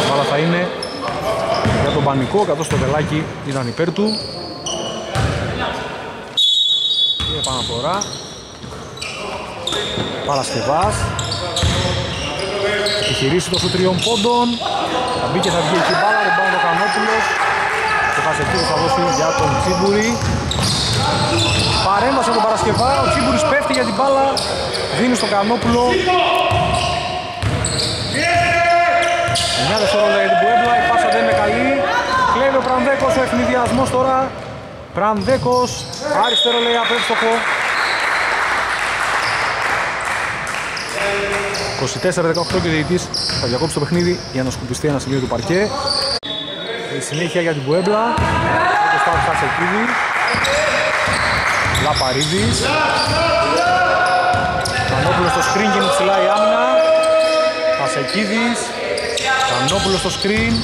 Η μπάλα θα είναι για τον Πανικό, καθώς το βελάκι ήταν υπέρ του. Και επαναφορά. Παρασκευάς. Επιχειρήσει το σου τριών πόντων. Θα μπει και θα βγει εκεί μπάλα, δεν πάει ο Κανόπουλος. Και θα σε θα δώσει για τον Τσίμπουρη. Παρέμβασε τον Παρασκευά, ο Τσίμπουρης πέφτει για την μπάλα, δίνει στον Κανόπουλο. Μια δευτερόλεπτα για την Πουέμπλα, η πάσα δεν είναι καλή. Κλέβει ο Πρανδέκος, ο ευνηδιασμός τώρα. Πρανδέκος, αριστερό λέει απέστοχο. 24-18 και ο διαιτητής θα διακόψει το παιχνίδι για να σκουπιστεί ένα σημείο του παρκέ. Η συνέχεια για την Πουέμπλα. Το στάδιο Χασεκίδης. Λαπαρίδης. Κανόπουλος στο screen γίνει ψηλά η άμυνα. Χασεκίδης. Κανόπουλος στο screen.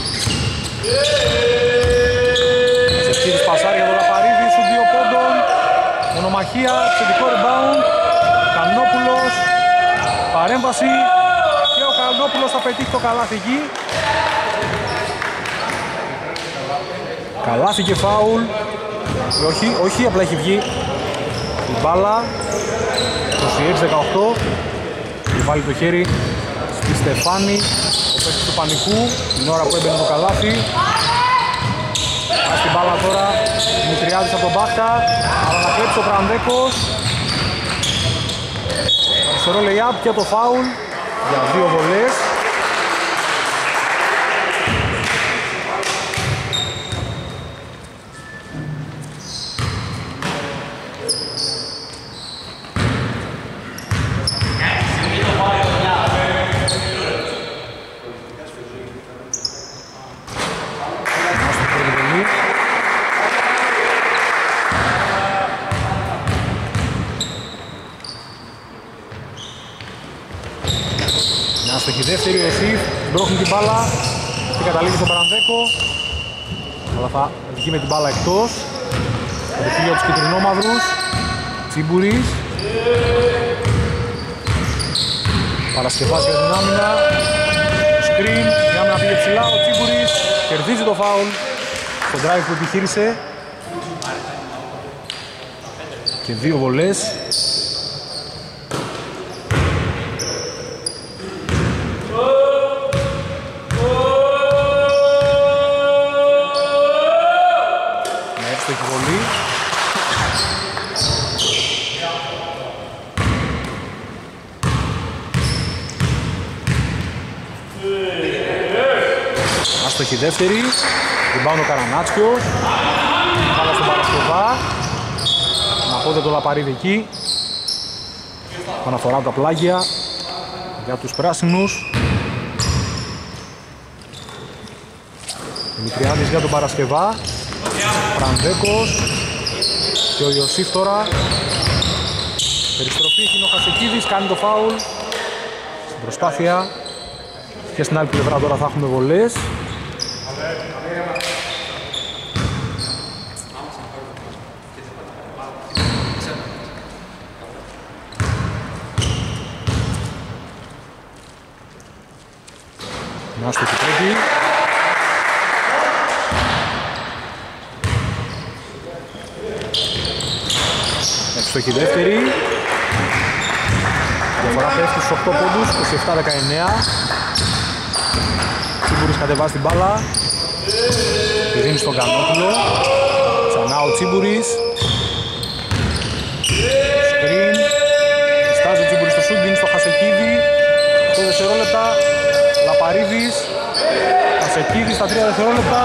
Χασεκίδης πασάρει για τον Λαπαρίδη. Σου δύο πόντων. Μονομαχία. Ψηφικό rebound. Κανόπουλος. Παρέμβαση. Και ο Κανόπουλος θα πετύχει το καλάθι εκεί. Καλάθι και φάουλ. Όχι, όχι, απλά έχει βγει η μπάλα. 26-18. Και βάλει το χέρι στη Στεφάνη. Ο παίκτης του πανικού. Την ώρα που έμπαινε το καλάθι. Πάει στην μπάλα τώρα. Δημητριάδης από τον Μπάχτα. Αλλά να κλέψει ο Πρανδέκος. Αριστερό lay-up και το φάουλ για δύο βολές. Άστο πρώτη βολή. Μια άστοχη δεύτερη, ο Σιφ, μπρόχνει την μπάλα και καταλήγει στον Παρανδέκο. Αλλά θα βγει με την μπάλα εκτός. Το φύγει από τους κυτρινόμαυρους Τσίμπουρης. Παρασκευάζει για την άμυνα. Σκριν, η άμυνα πήγε ψηλά, ο Τσίμπουρης κερδίζει το φάουλ. Στο drive που επιχείρησε. Και δύο βολές με εύστοχη βολή Άστοχη δεύτερη. Ριμπάουν ο Καρανάτσιος. Μπάλα στον Παρασκευά. Να πόδε το λαπαρίδι εκεί. Αναφορά από τα πλάγια Για τους πράσινους. Δημητριάδης για τον Παρασκευά. Φρανδέκος. Και ο Ιωσήφ τώρα. Περιστροφή έχει ο Χασεκίδης Κάνει το φάουλ. Στην προσπάθεια. Και στην άλλη πλευρά τώρα θα έχουμε βολές. Να στο πρώτη. Εύστοχη δεύτερη. Διαφορά πέφτει στους 8 πόντους, 27-19. Τσίμπουρης κατεβάζει την μπάλα. Τη δίνει στον Κανόπουλο. Ξανά ο Τσίμπουρης. Σκριν. Στάζει ο Τσίμπουρης στο σούτ, δίνει στο Χασεκίδη. 8 δευτερόλεπτα. Λαπαρίδης. Χασεκίδης στα 3 δευτερόλεπτα.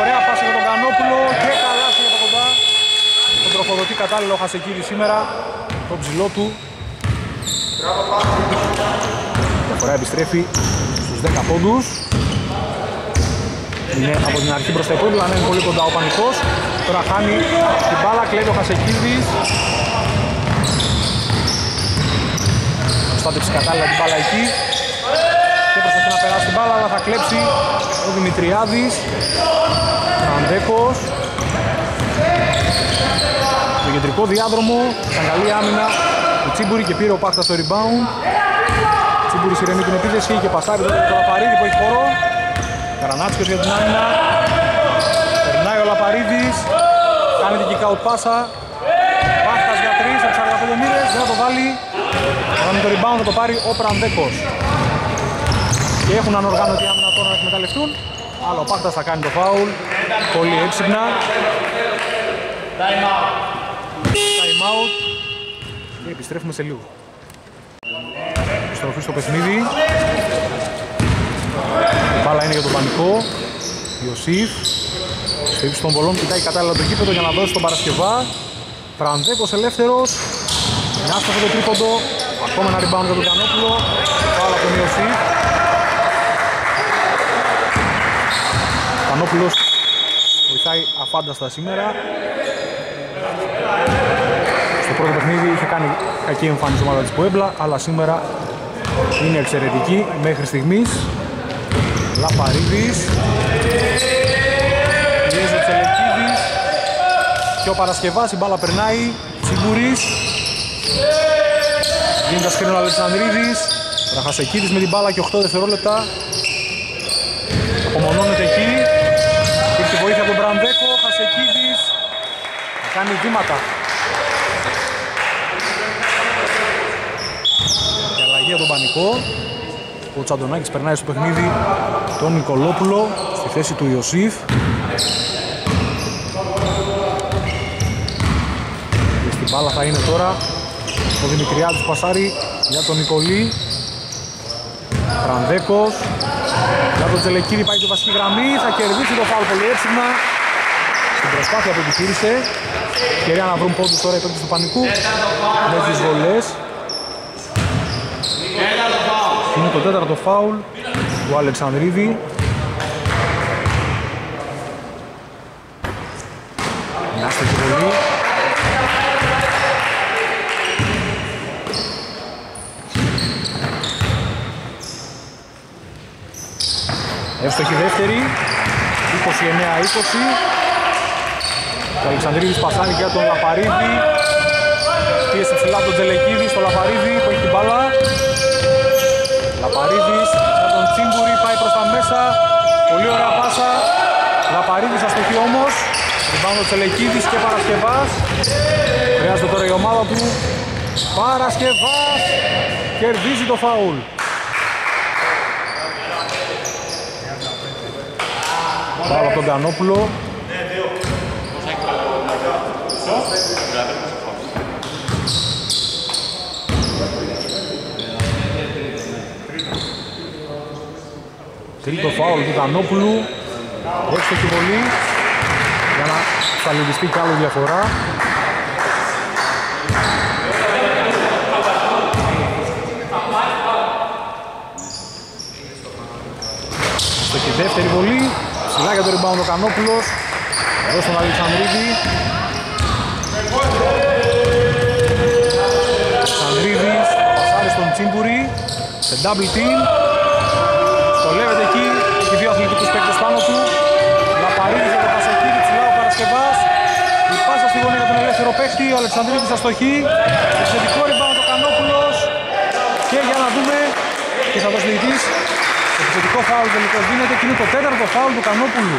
Ωραία πάση για τον Κανόπουλο και καλά από κοντά. Τον τροφοδοτεί κατάλληλο ο Χασεκίδης σήμερα. Το ψηλό του. Διαφορά επιστρέφει στους 10 πόντους. Είναι από την αρχή προς τα υπόλοιπα, αλλά είναι πολύ κοντά ο Πανικός. Τώρα χάνει την μπάλα, κλέβει ο Χασεκίδης. Στάτεψε κατάλληλα την μπάλα εκεί. Και προσπαθεί να περάσει την μπάλα, αλλά θα κλέψει ο Δημητριάδης. Φραντέκος. Το κεντρικό διάδρομο, ήταν καλή άμυνα. Ο Τσίμπουρη και πήρε ο Πάχτας στο rebound. Τσίμπουρης ηρεμεί την επίθεση και πασάρει το, το Λαπαρίδη που έχει χώρο. Καρανάτσιος για την άμυνα. Περνάει ο Λαπαρίδης. Κάνει την kick out πάσα. Πάχτας για 3 από 45 μοίρες. Δεν θα το βάλει. Αλλά με το rebound θα το πάρει ο Πρανδέκος. Και έχουν ανοργάνωτη άμυνα τώρα να εκμεταλλευτούν. Αλλά ο Πάχτας θα κάνει το foul. Πολύ έξυπνα. Time out. Και επιστρέφουμε σε λίγο. Στροφή στο παιχνίδι. Η μπάλα είναι για τον Πανικό. Ιωσήφ. Στο ύψος των βολών κοιτάει κατάλληλα το γήπεδο για να δώσει τον Παρασκευά. Φρανδέκος ελεύθερος. Μια στο το τρίποντο. Ακόμα ένα rebound για τον Κανόπουλο. Πάλα από τον Ιωσήφ. Κανόπουλος βοηθάει αφάνταστα σήμερα. Στο πρώτο παιχνίδι είχε κάνει κακή εμφάνιση ομάδα της Πουέμπλα, αλλά σήμερα είναι εξαιρετική μέχρι στιγμής. Λαπαρίδης. Πιέζει ο Τσελεκίδης. Και ο Παρασκευάς η μπάλα περνάει. Τσιμπουρής. Γίνεται σκρίνο ο Αλεξανδρίδης. Ραχασεκίδης με την μπάλα και 8 δευτερόλεπτα. Απομονώνεται εκεί. Ήρθε βοήθεια από τον Μπρανδέκο. Χασεκίδης. Θα κάνει βήματα. Και αλλαγή από τον Πανικό. Ο Τσαντονάκης περνάει στο παιχνίδι τον Νικολόπουλο στη θέση του Ιωσήφ. Και στην μπάλα θα είναι τώρα ο Δημητριάδης Πασάρη για τον Νικολή. Πρανδέκος. Για τον Τζελεκίδη πάει τη βασική γραμμή. Θα κερδίσει το φάουλ πολύ έξυπνα. Στην προσπάθεια που επιχείρησε. Ευκαιρία να βρουν πόντους τώρα οι παίκτες του Πανικού. Με τις βολές. Είναι το τέταρτο φάουλ του Αλεξανδρίδη. Μια άστοχη βολή. Εύστοχη δεύτερη, 29-20. Ο Αλεξανδρίδης πασάνει για τον Λαπαρίδη. Πίεση ψηλά τον Τζελεκίδη στο Λαπαρίδη που έχει την μπάλα. Λαπαρίδης για τον Τσίμπουρη πάει προς τα μέσα. Πολύ ωραία πάσα. Λαπαρίδης αστοχή όμως. Ριμπάνω Τσελεκίδης και Παρασκευάς. Χρειάζεται τώρα η ομάδα του. Παρασκευάς κερδίζει το φάουλ. Μπάλα από τον Κανόπουλο. Τρίτο φάουλ του Κανόπουλου. Έξω βολή για να σταλιδιστεί κι άλλο διαφορά. Στο και δεύτερη βολή. Ψηλά για το rebound ο Κανόπουλος. Εδώ στον Αλεξανδρίδη. Αλεξανδρίδης. Πασάρει στον Τσίμπουρη. Σε double team. Στολεύεται εκεί. Έχει δύο αθλητικούς παίκτες πάνω του. Λαπαρίδης για το Πασακίδη. Ψηλά ο Παρασκευάς. Η πάσα στη γωνία για τον ελεύθερο παίκτη. Ο Αλεξανδρίδης αστοχή. Εξαιρετικό rebound ο Κανόπουλος. Και για να δούμε και θα δώσει διητής. Επιθετικό φάουλ τελικώς δίνεται και είναι το τέταρτο φάουλ του Κανόπουλου.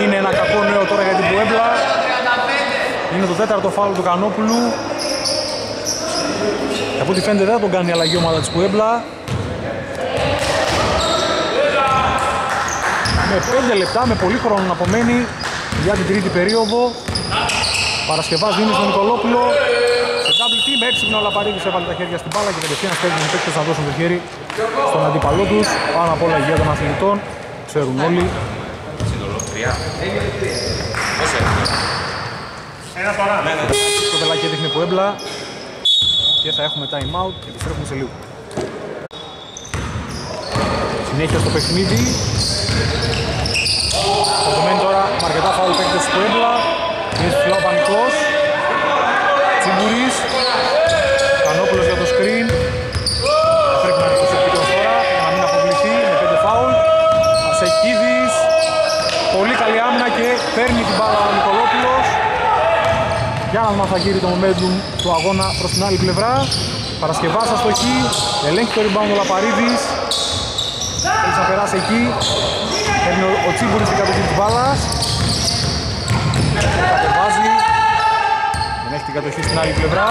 Είναι ένα κακό νέο τώρα για την Πουέμπλα. Είναι το τέταρτο φάουλ του Κανόπουλου. Και από ό,τι φαίνεται δεν θα τον κάνει αλλαγή ομάδα της Πουέμπλα. Με 5 λεπτά, με πολύ χρόνο να απομένει για την τρίτη περίοδο. Παρασκευάς δίνει στον Νικολόπουλο. Σε double team έξυπνο ο Λαπαρίδης έβαλε τα χέρια στην μπάλα και κατευθείαν στέλνουν οι παίκτες να δώσουν το χέρι στον αντίπαλό τους. Πάνω απ' όλα υγεία των αθλητών. Ξέρουν όλοι. Ένα τώρα. Το πελάκι έδειχνε που έμπλα. Και θα έχουμε time out και επιστρέφουμε σε λίγο. Συνέχεια στο παιχνίδι. Απομένει τώρα με αρκετά φάουλ παίκτες του έμπλα. Είναι ψηλά ο Πανικός. Τσιμπουρής. Κανόπουλος για το screen. Πρέπει να είναι προσεκτικός τώρα για να μην αποβληθεί με 5 φάουλ. Ασεκίδης. Πολύ καλή άμυνα και παίρνει την μπάλα ο Νικολόπουλος. Για να δούμε αν θα γύρει το momentum του αγώνα προς την άλλη πλευρά. Παρασκευάς αστοχή. Ελέγχει το rebound ο Λαπαρίδης. Θέλεις να περάσει εκεί. Παίρνει ο, ο Τσίμπουρης στην κατοχή της μπάλας. Κατεβάζει. Δεν έχει την κατοχή στην άλλη πλευρά.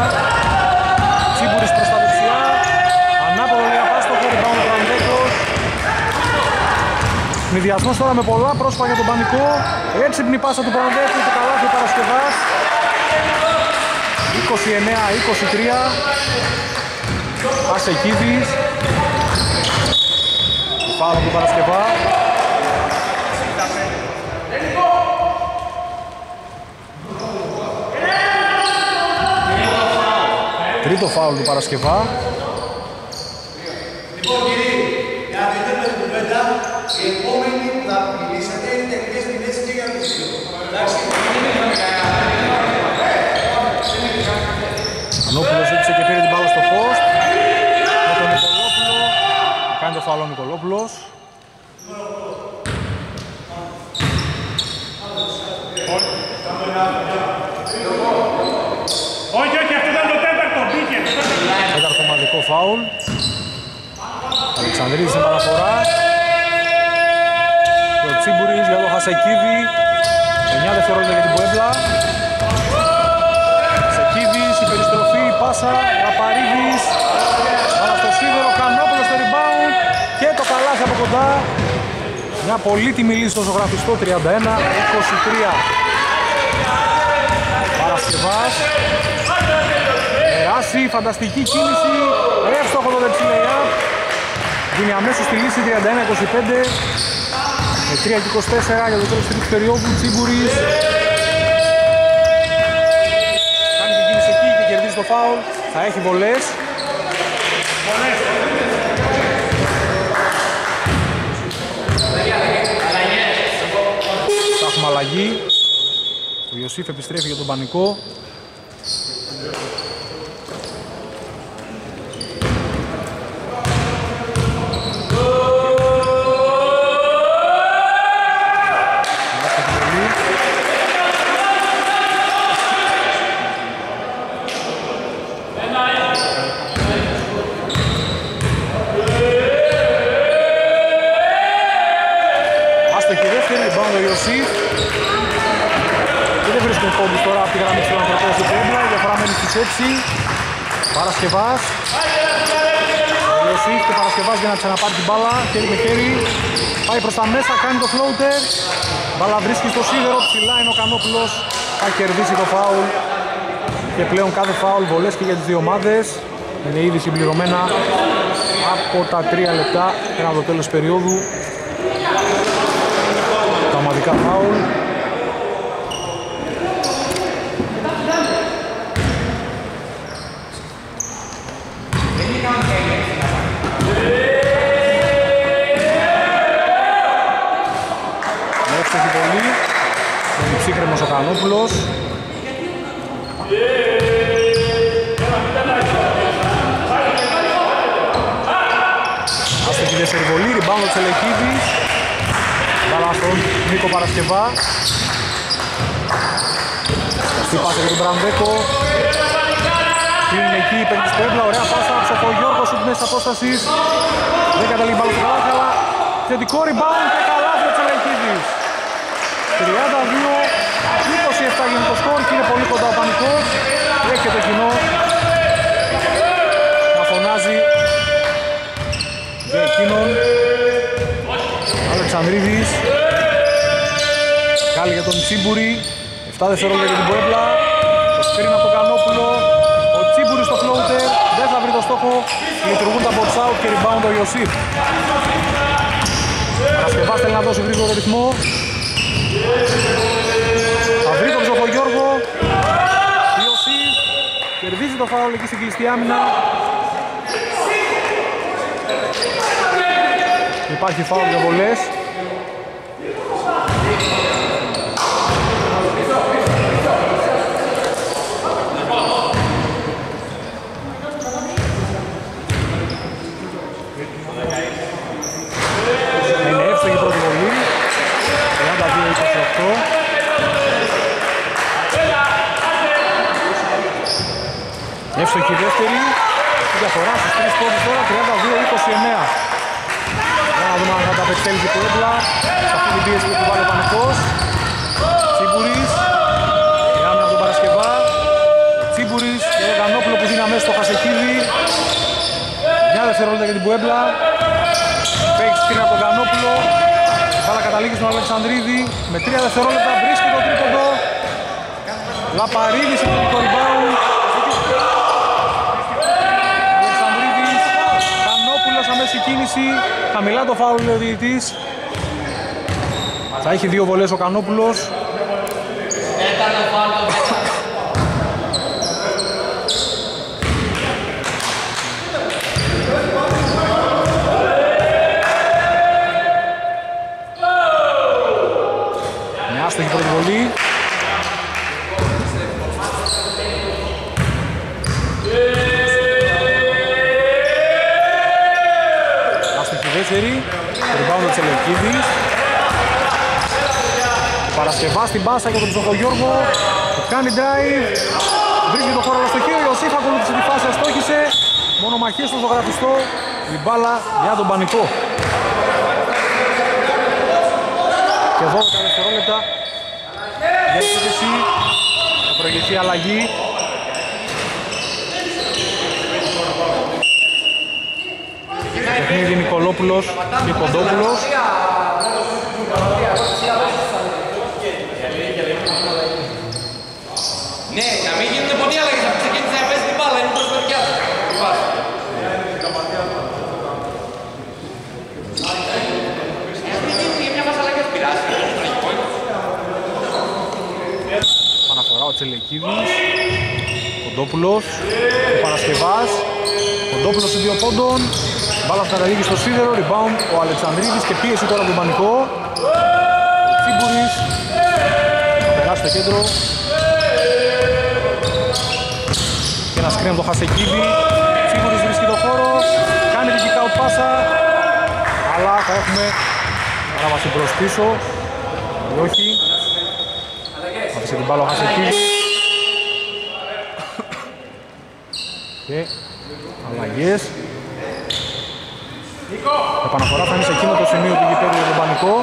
Τσίμπουρης προς τα δεξιά. Ανάποδο λέει απάστοχο. Rebound ο Βραντέκος. Συνδυασμός τώρα με πολλά πρόσωπα για τον Πανικό. Έξυπνη πάσα του Παναδέκου και καλάθι ο Παρασκευάς. 29-23 Ασεκίδης Φάουλ του Παρασκευά. Τρίτο φάουλ του Παρασκευά. Κάνει το φάουλ ο Νικολόπουλος. Όχι, όχι, αυτό ήταν το τέταρτο. Μπήκε. το τέταρτο. Τέταρτο ομαδικό φάουλ. Αλεξανδρίδης στην παραφορά. Και ο Τσίμπουρης για το Χασεκίδη. 9 δευτερόλεπτα για την Πουέμπλα. Χασεκίδης, η περιστροφή, η πάσα, Ραπαρίδης. Μπάλα στο σίδερο, Κανόπουλος στο rebound. Και το καλάθι από κοντά. Μια πολύτιμη λύση στο ζωγραφιστό 31-23. Παρασκευάς. Περάσει, φανταστική κίνηση. Εύστοχο το δεξιλειά. Δίνει αμέσως τη λύση 31-25. Με 3 και 24 για το τέλος της τρίτης περίοδου. Τσίμπουρης. Κάνει την κίνηση εκεί και κερδίζει το φάουλ. Θα έχει βολές. Θα έχουμε αλλαγή. Ο Ιωσήφ επιστρέφει για τον πανικό. Μάτια την πολύ. Άστοχη δεύτερη, πάνω το Ιωσήφ. Και δεν βρίσκουν πόντους τώρα από τη γραμμή της Φιλανθρωπίας του Πέμπλα. Η διαφορά μένει στις 6. Παρασκευάς. Ο Ιωσήφ και Παρασκευάς για να ξαναπάρει την μπάλα. Χέρι με χέρι. Πάει προς τα μέσα, κάνει το floater. Μπάλα βρίσκει στο σίδερο, ψηλά είναι ο Κανόπουλος. Θα κερδίσει το φάουλ. Και πλέον κάθε φάουλ βολές και για τις δύο ομάδες. Είναι ήδη συμπληρωμένα από τα 3 λεπτά πριν από το τέλος της περίοδου. Τα ομαδικά φάουλ. Με εύστοχη πολύ. Είναι ψύχρεμος ο Κανόπουλος. Άστοχη δεύτερη βολή, rebound ο Τσελεκίδης. Μπάλα στον Νίκο Παρασκευά. Αυτή πάσα για τον Μπρανδέκο. Κλείνουν εκεί οι παίκτες του Έμπλα, ωραία πάσα, Ψοφογιώργος, σουτ μέσης απόστασης. Δεν καταλήγει μπάλα στο καλάθι, αλλά θετικό rebound και καλάθι ο Τσελεκίδης. 32-27 γίνεται το σκορ και είναι πολύ κοντά ο Πανικός. Έχει το κοινό να φωνάζει για εκείνον. Αλεξανδρίδης. Κάλλη για τον Τσίμπουρη. 7 δευτερόλεπτα για την Πουέμπλα. Το σκριν από τον Κανόπουλο. Ο Τσίμπουρης στο floater. Δεν θα βρει το στόχο. Λειτουργούν τα box out και rebound ο Ιωσήφ. Παρασκευάς θέλει να δώσει γρήγορο ρυθμό. Θα βρει τον Ψοφογιώργο. Ιωσήφ. Κερδίζει το φάουλ εκεί στην κλειστή άμυνα. Υπάρχει φάουλ για βολές. Είναι εύστοχη η πρώτη βολή. 32-28. Εύστοχη η δεύτερη. Η διαφορά στις τρεις πόντους τώρα 32-29. Για να δούμε αν θα τα απεξέλθει το έμπλα. Σε αυτή την πίεση που του βάλει ο Πανικός. Τσίμπουρης. Η άμυνα από τον Παρασκευά. Τσίμπουρης και ο Γανόπουλο που δίνει αμέσως στο Χασεκίδη. Μια δευτερόλεπτα για την Πουέμπλα. Fake screen από τον Γανόπουλο. Βάλα καταλήγει στον Αλεξανδρίδη. Με 3 δευτερόλεπτα βρίσκει το τρίποντο. Λαπαρίδης από το rebound. Αλεξανδρίδης. Κανόπουλος αμέση κίνηση. Χαμηλά το φάουλ λέει ο διαιτητής. Θα έχει δύο βολές ο Κανόπουλος. Τέταρτο φάουλ το τέταρτο. Παρασκευάς την πάσα για τον Ψοφογιώργο. Του κάνει drive. Βρίσκει το χώρο στο χείο. Ο Ιωσήφ ακολούθησε τη φάση, αστόχησε. Μόνο μαχίες στο ζωγραφιστό. Η μπάλα για τον Πανικό. Και 12 δευτερόλεπτα για επίθεση. Θα προηγηθεί αλλαγή. Παιχνίδι Νικολόπουλος και Κοντόπουλος. Ναι, να μην γίνονται ποτέ αλλαγές, να ξεκίνησε να παίζει την μπάλα, είναι προς παιδιά σου. Πας. Ε, μην γίνει για μια μας αλλαγές, πειράζει. Παναφορά ο Τσελεκίδης. Κοντόπουλος. Ο Παρασκευάς. Κοντόπουλος σε δύο πόντων. Μπάλα καταλήγει στο σίδερο. Rebound ο Αλεξανδρίδης και πίεση τώρα από τον Πανικό. Ο Τσίμπουρης. Θα περάσει στο κέντρο. Και ένα σκριν από το Χασεκίδη. Τσίμπουρης βρίσκει το χώρο. Κάνει την kick out πάσα. Αλλά θα έχουμε παράβαση μπρος πίσω. Ή όχι. Άφησε την μπάλα ο Χασεκίδης. Και αλλαγές. Επαναφορά θα είναι σε εκείνο το σημείο του γηπέδου για τον Πανικό.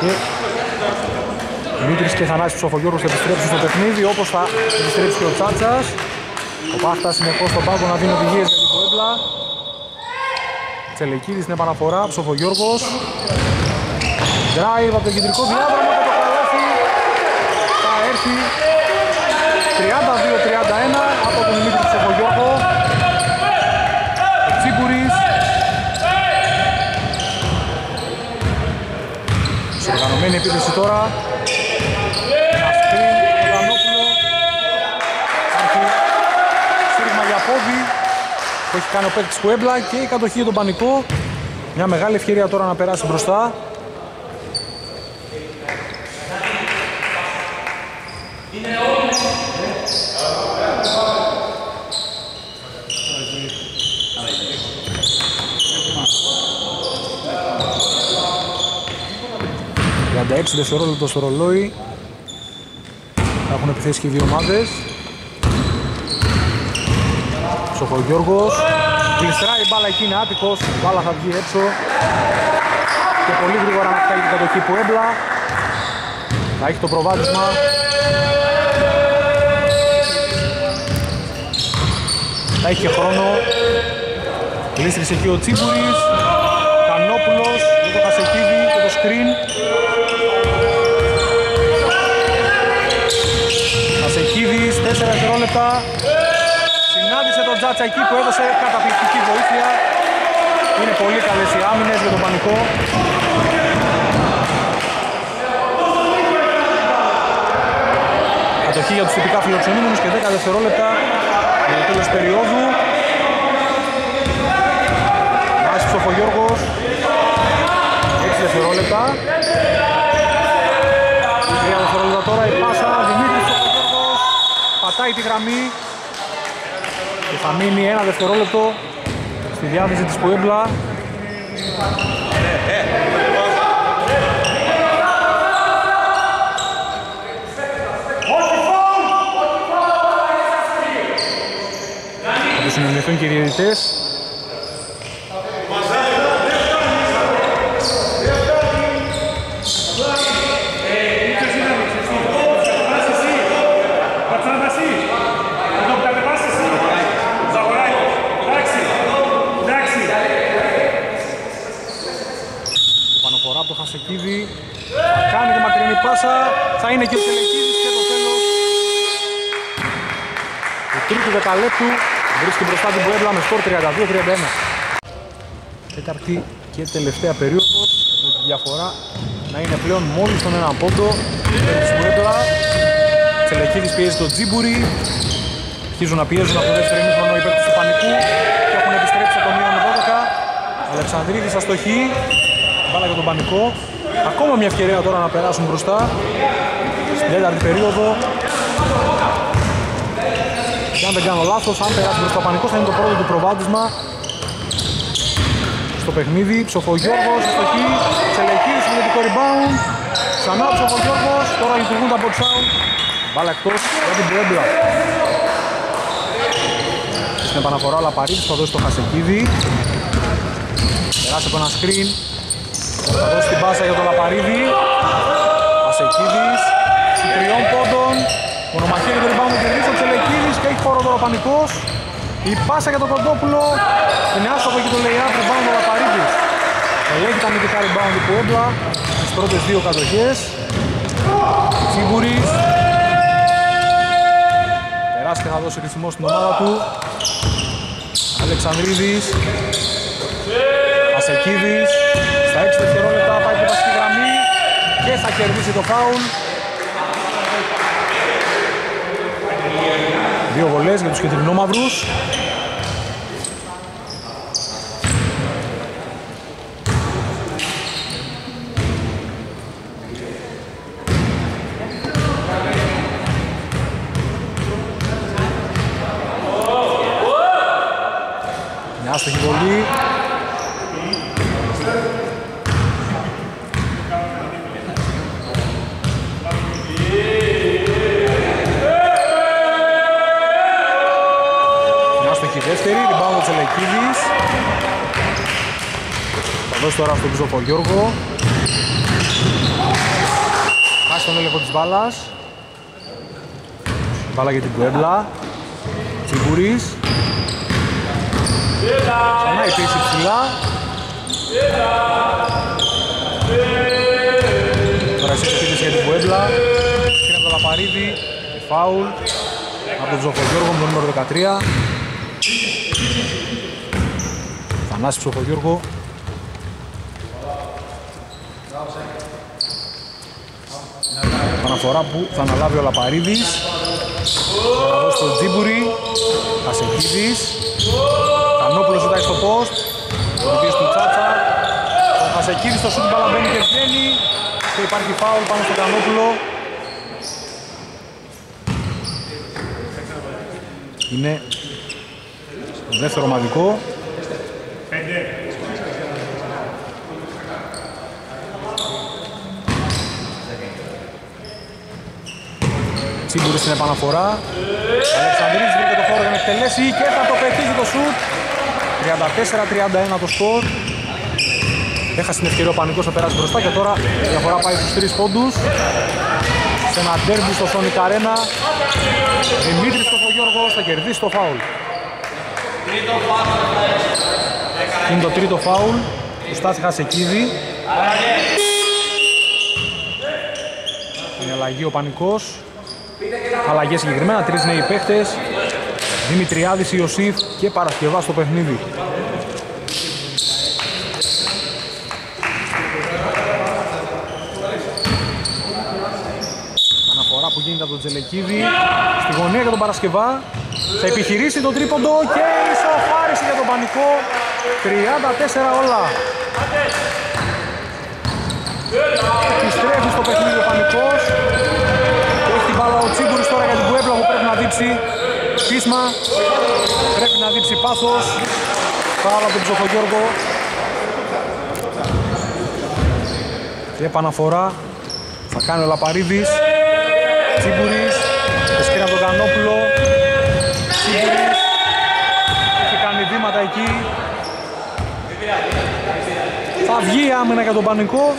Και Δημήτρης και Θανάσης Ψοφογιώργος θα επιστρέψουν στο παιχνίδι όπως θα επιστρέψει και ο Τσάτσας. Ο Πάχτας συνεχώς στον πάγκο να δίνει οδηγίες για την Ποέμπλα. Τσελεκίδης στην επαναφορά, Ψοφογιώργος. Drive από το κεντρικό διάδρομο και το καλάθι θα έρθει 32-31 από τον Δημήτρη Ψοφογιώργο. Ο Τσίμπουρης. Σε οργανωμένη επίθεση τώρα. Ένα screen, ο Λανόπουλο. Υπάρχει σύριγμα για πόδι που έχει κάνει ο παίκτης Κουέμπλα και η κατοχή για τον Πανικό. Μια μεγάλη ευκαιρία τώρα να περάσει μπροστά. Για δευτερόλεπτο στο ρολόι. Θα έχουν επιθέσει και οι δύο ομάδες. Σοφογιώργος Γλιστράει η μπάλα εκεί είναι άτυχος. Η μπάλα θα βγει έξω. Και πολύ γρήγορα να φτάσει την κατοχή που έμπλα. Θα έχει το προβάδισμα. Θα έχει και χρόνο. Λίστρισε εκεί ο Τσίμπουρης Κανόπουλος για το Χασεκίδη και το screen δευτερόλεπτα. Συνάντησε τον Τζάτσα εκεί που έδωσε καταπληκτική βοήθεια. Είναι πολύ καλές οι άμυνες για τον Πανικό. Κατοχή για τους τυπικά φιλοξενούμενους και 10 δευτερόλεπτα για το τέλος περίοδου. Μάσης Ψοφογιώργος 6 δευτερόλεπτα. 3 δευτερόλεπτα τώρα η πάσα. Δημήτρης Ψοφογιώργος πατάει τη γραμμή. Και θα μείνει ένα δευτερόλεπτο στη διάθεση της Πουέμπλα. Θα τους συνεννοηθούν και οι διαιτητές Ποιος είναι αυτό, εσύ. Θα πας εσύ. Θα ξαναπάς εσύ. Θα το κατεβάσεις εσύ. Ζαγοράκη. Εντάξει. Εντάξει. Πανοφορά από το Χασεκίδη θα κάνει τη μακρινή πάσα θα είναι και ο Τελεκίδης και το τέλος του τρίτου δεκαλέπτου βρίσκει μπροστά την Πουέμπλα με σκορ 32-31 τέταρτη και τελευταία περίοδος με τη διαφορά να είναι πλέον μόλις τον ένα πόντο. Υπέρ της Πουέμπλα. Τσελεκίδης πιέζει τον Τζίμπουρη αρχίζουν να πιέζουν από το δεύτερο ημίχρονο υπέρ του Πανικού και έχουν επιστρέψει από το μείον 12 Αλεξανδρίδης αστοχή. Μπάλα για τον Πανικό. Ακόμα μια ευκαιρία τώρα να περάσουν μπροστά. Στην τέταρτη περίοδο. Και αν δεν κάνω λάθος, αν περάσει μπροστά ο Πανικός θα είναι το πρώτο του προβάδισμα. στο παιχνίδι. Ψοφογιώργος, αστοχή, Τσελεκίδης, συνδετικό rebound. Ξανά ο Ψοφογιώργος, τώρα λειτουργούν τα box out. Μπάλα εκτός για την Μπρέμπλα. Στην επαναφορά ο Λαπαρίδης θα δώσει το Χασεκίδη. Περάσει από ένα screen. Θα δώσει την πάσα για τον Λαπαρίδη. Χασεκίδης. Τριών πόντων. Μονομαχία για το rebound του κερδίσει ο Τσελεκίδης και έχει χώρο τώρα ο Πανικός. Η πάσα για τον Κοντόπουλο. Είναι άστοχο και το lay-up rebound ο Λαπαρίδης. Ελέγχει τα αμυντικά rebound του Πουέμπλα στις πρώτες δύο κατοχές. Τσίμπουρης. Περάσει και θα δώσει ρυθμό στην ομάδα του. Αλεξανδρίδης. Ασεκίδης. Στα 6 δευτερόλεπτα πάει την βασική γραμμή και θα κερδίσει το φάουλ. Δύο βολές για τους κεντρινόμαυρους. Μια άστοχη βολή. Μια άστοχη δεύτερη, rebound ο Τσελεκίδης. Θα δώσει τώρα στον Ξοφο Γιώργο. Χάσει τον έλεγχο της μπάλας. Μπάλα για την Κουέμπλα. Τσιμπουρής. Ξανά η πίεση ψηλά. Τώρα εσύ επίθεση για την Πουέμπλα. Σκρίνει από το Λαπαρίδη. Και φάουλ. Από τον Ψοφογιώργο με το νούμερο 13. Θανάση Ψοφογιώργο. Παναφορά που θα αναλάβει ο Λαπαρίδης. Θα δώσει τον Τζίμπουρη. Κασεκίδης. Κανόπουλος ζητάει στο post. Προδοτής του Τσάτσα. Ο Χασεκίδης στο σούτ μπάλα μπαίνει και βγαίνει. Και υπάρχει φάουλ πάνω στον Κανόπουλο. Είναι το δεύτερο ομαδικό. Τσίμπουρη στην επαναφορά. Αλεξανδρίδης βρήκε το χώρο για να εκτελέσει και θα το πετύχει το σουτ. 34-31 το σκορ. Έχασε την ευκαιρία ο Πανικός να περάσει μπροστά και τώρα η διαφορά πάει στους 3 πόντους. Σε ένα ντέρμπι στο Sonic Arena. Δημήτρης Κοφογιώργος θα κερδίσει το φάουλ. Είναι το τρίτο φάουλ του Στάση Χασεκίδη. Είναι αλλαγή ο Πανικός. Αλλαγές συγκεκριμένα, τρεις νέοι παίχτες. Δημητριάδης, Ιωσήφ και Παρασκευά στο παιχνίδι. Αναφορά που γίνεται από τον Τζελεκίδη στη γωνία για τον Παρασκευά. Θα επιχειρήσει τον τρίποντο και ισοφάριση για τον Πανικό. 34 όλα. Επιστρέφει στο παιχνίδι ο Πανικός. Και έχει την μπάλα ο Τσίμπουρης τώρα για την Πουέμπλα που πρέπει να δείξει πείσμα. Πρέπει να δείξει πάθος. Πάρα από τον Ψοφογιώργο. Και επαναφορά θα κάνει ο Λαπαρίδης. Τσίμπουρης. Εσκρίνει από τον Κανόπουλο. Τσίμπουρης. Έχει κάνει βήματα εκεί. Θα βγει η άμυνα για τον Πανικό.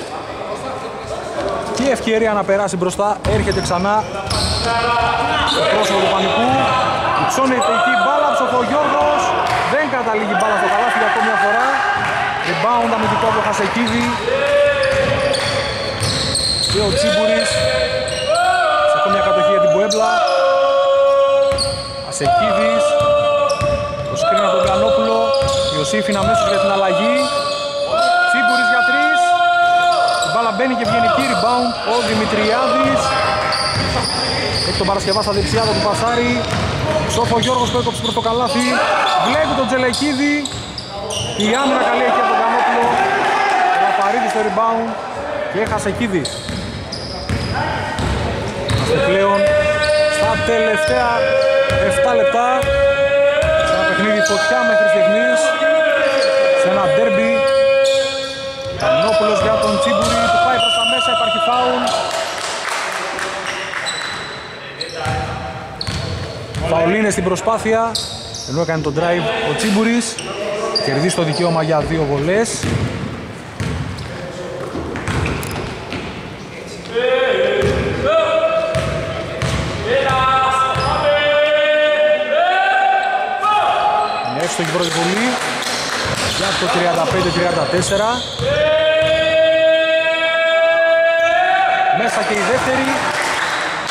Και η ευκαιρία να περάσει μπροστά έρχεται ξανά στο πρόσωπο του Πανικού. Υψώνεται εκεί μπάλα, Ψοφογιώργος. Δεν καταλήγει μπάλα στο καλάθι για ακόμη μια φορά. Rebound αμυντικό από Χασεκίδη. Και ο Τσίμπουρης. Σε ακόμη μια κατοχή για την Πουέμπλα. Ασεκίδης. Το σκριν από τον Κανόπουλο. Ιωσήφ είναι αμέσως για την αλλαγή. Τσίμπουρης για τρεις. Η μπάλα μπαίνει και βγαίνει εκεί. Rebound ο Δημητριάδης. Έχει τον Παρασκευάς στα δεξιά του Πασάρη. Σόφο Γιώργος που έκοψε προς το καλάθι. Βλέπει τον Τζελεκίδη. Η άμυνα καλή εκεί από τον Κανόπουλο. Λαπαρίδη στο rebound. Και Χασεκίδης. Είμαστε πλέον στα τελευταία 7 λεπτά. Σε ένα παιχνίδι φωτιά μέχρι στιγμής. σε ένα ντέρμπι. Κανόπουλος για τον Τσίμπουρη, του πάει προς τα μέσα, υπάρχει φάουλ. Φαουλ είναι στην προσπάθεια, ενώ έκανε τον drive ο Τσίμπουρης. Κερδίζει το δικαίωμα για δύο βολές. Είναι εύστοχη πρώτη βολής για το 35-34. Μέσα και η δεύτερη.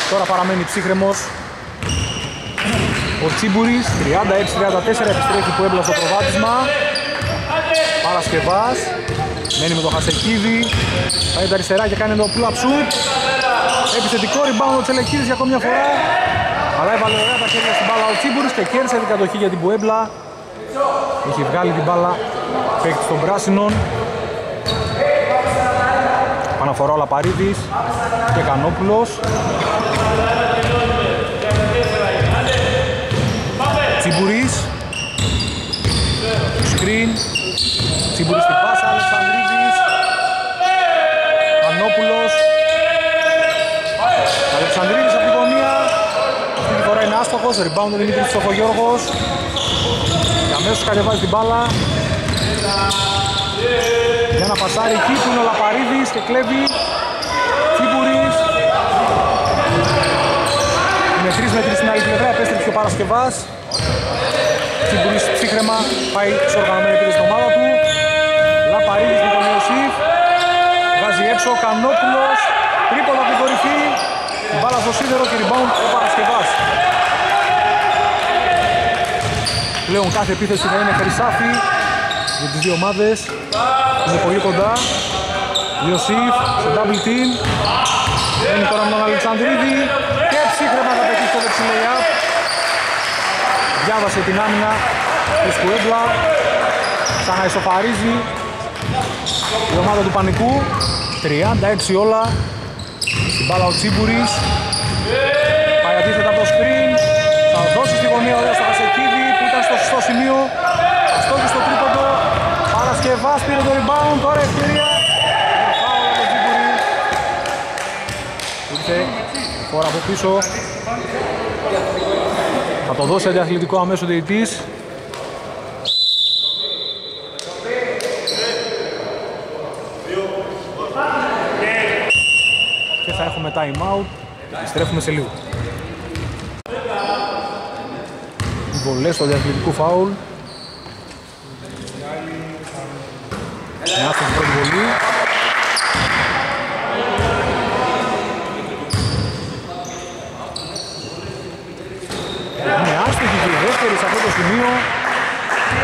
Τώρα παραμένει ψύχρεμος ο Τσίμπουρης, 36-34 επιστρέφει που έμπλασε το προβάδισμα. Παρασκευάς, μένει με το Χασεκίδη, πάει τα αριστερά και κάνει το pull-up shoot. Επιθετικό rebound ο Τσελεκίδης για ακόμη μια φορά. Αλλά έβαλε ωραία τα χέρια στην μπάλα ο Τσίμπουρης και κέρδισε την κατοχή για την Πουέμπλα. Έχει βγάλει την μπάλα παίκτη των πράσινων. Παναφορά ο Λαπαρίδης και Κανόπουλος. Τσιμπουρής Σκριν Τσιμπουρής στην πάσα Αλεξανδρίδης Ανόπουλος Αλεξανδρίδης από τη γωνία. Αυτή τη φορά είναι άστοχος Rebound ο Δημήτρης Ψοφογιώργος. Και αμέσως κατεβάζει την μπάλα. Για να πασάρει εκεί που είναι ο Λαπαρίδης και κλέβει. Τσιμπουρής. Είναι τρεις μέτρες στην άλλη πλευρά επέστρεψε ο Παρασκευάς Τσιμπουρής ψύχρεμα πάει σε οργανωμένη επίθεση στην ομάδα του. Λαπαρίδης με τον Ιωσήφ. Βάζει έξω ο Κανόπουλος. Τρίποδα από την κορυφή. Μπάλα στο σίδερο και rebound ο Παρασκευάς. Πλέον κάθε επίθεση θα είναι χρυσάφι για τις δύο ομάδες. Είναι πολύ κοντά. Ιωσήφ σε double team. Είναι τώρα με τον Αλεξανδρίδη και ψύχρεμα θα πετύχει το δεξιλέι διάβασε την άμυνα της Κουέμπλα. Ξαναισοφαρίζει η ομάδα του Πανικού. 36 όλα. Στην μπάλα ο Τσίμπουρης. Πάει αντίθετα από το screen. Θα δώσει στη γωνία ωραία στο Χασεκίδη που ήταν στο σωστό σημείο. Αστόχει στο τρίποντο. Παρασκευάς πήρε το rebound. Τώρα ευκαιρία. Φάουλ από τον Τσίμπουρη. Ήρθε φορά από πίσω θα το δώσει αντιαθλητικό αμέσως διαιτής. Και θα έχουμε time out. Επιστρέφουμε σε λίγο. Βολές του αντιαθλητικού φάουλ. Μια άσταση πρώτη βολή. Είναι άστοχη και η δεύτερη σε αυτό το σημείο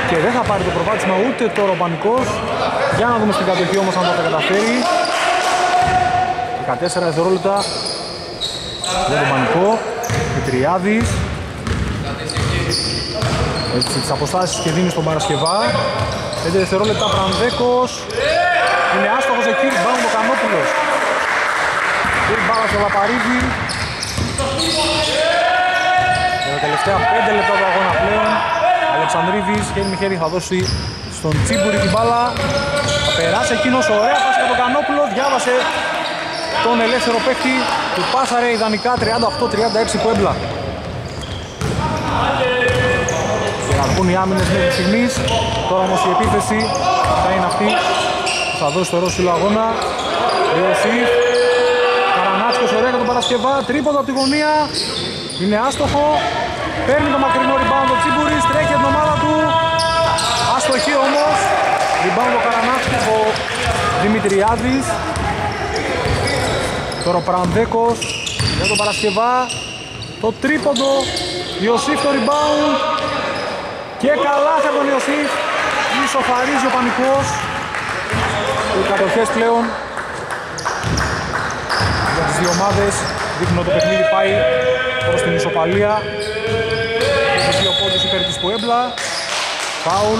και δεν θα πάρει το προβάδισμα ούτε τώρα ο Πανικός. Για να δούμε στην κατοχή όμως αν θα τα καταφέρει. 14 δευτερόλεπτα για τον Πανικό. Η Τριάδης. Έτσι τις αποστάσεις και δίνει στον Παρασκευά. 5 δευτερόλεπτα Πρανδέκος. Είναι άστοχος εκεί, rebound ο Κανόπουλος. Πήρε μπάλα στο Λαπαρίδη. Για τα τελευταία 5 λεπτά του αγώνα πλέον. Αλεξανδρίδης, χέρι με χέρι θα δώσει στον Τσίμπουρη την μπάλα. Θα περάσει εκείνος, ωραία πάση για τον Κανόπουλο. Διάβασε τον ελεύθερο παίκτη. Του πάσαρε ιδανικά 38-36 που έμπλα. Και να βγουν οι άμυνες μέχρι στιγμής. Τώρα όμως η επίθεση θα είναι αυτή που θα δώσει το ρώσιλο αγώνα. Ιωσήφ. Καρανάτσκος ωραία για τον Παρασκευά. Τρίποδο από τη γωνία. Είναι άστοχο. Παίρνει το μακρινό rebound ο Τσίμπουρης. Τρέχει την ομάδα του. Αστοχή όμως. Rebound ο Καρανάτσκος ο Δημητριάδης. Τώρα ο Πρανδέκος για τον Παρασκευά. Το τρίποντο. Ιωσήφ το rebound. Και καλά από τον Ιωσήφ. Ισοφαρίζει ο Πανικός. Οι κατοχές πλέον για τις δύο ομάδες. Δείχνω το παιχνίδι πάει προς την ισοπαλία λάθος υπέρ της Πουέμπλα. Φάουλ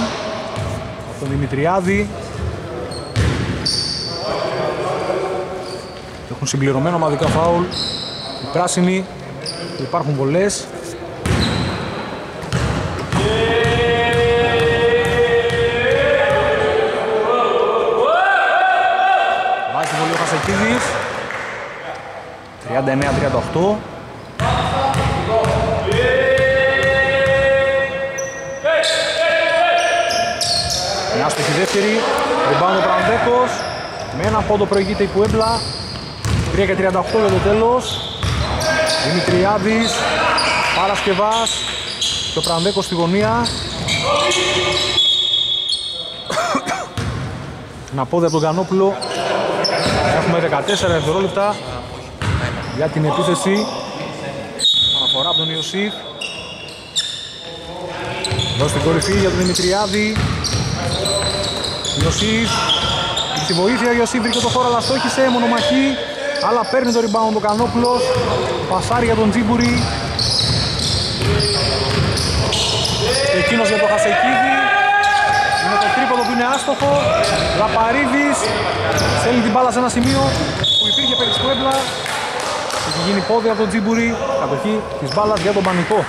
από τον Δημητριάδη. Έχουν συμπληρωμένο ομαδικά φάουλ. Οι πράσινοι. Υπάρχουν πολλές. Βάζει πολύ ο Χασεκίδης. 39-38. Δεύτερη, rebound ο Πρανδέκος, με ένα πόντο προηγείται η Πουέμπλα, 3 και 38 για το τέλος. Δημητριάδης, Παρασκευάς και ο Πρανδέκος στη γωνία. Να πόδι από τον Κανόπουλο. Έχουμε 14 δευτερόλεπτα για την επίθεση. Αναφορά από τον Ιωσήφ. Εδώ στην κορυφή για τον Δημητριάδη. Ιωσήφ. Στη βοήθεια ο Ιωσήφ βρήκε το χώρο αλλά στόχισε. Μονομαχή. Αλλά παίρνει το rebound ο Κανόπουλος. Πασάρι για τον Τζίμπουρη. Εκείνος για το Χασεκίδη. Είναι το τρίποδο που είναι άστοχο. Λαπαρίδης. Στέλνει την μπάλα σε ένα σημείο που υπήρχε περί της Πουέμπλα. Έχει γίνει πόδι από τον Τζίμπουρη. Κατοχή της μπάλας για τον Πανικό.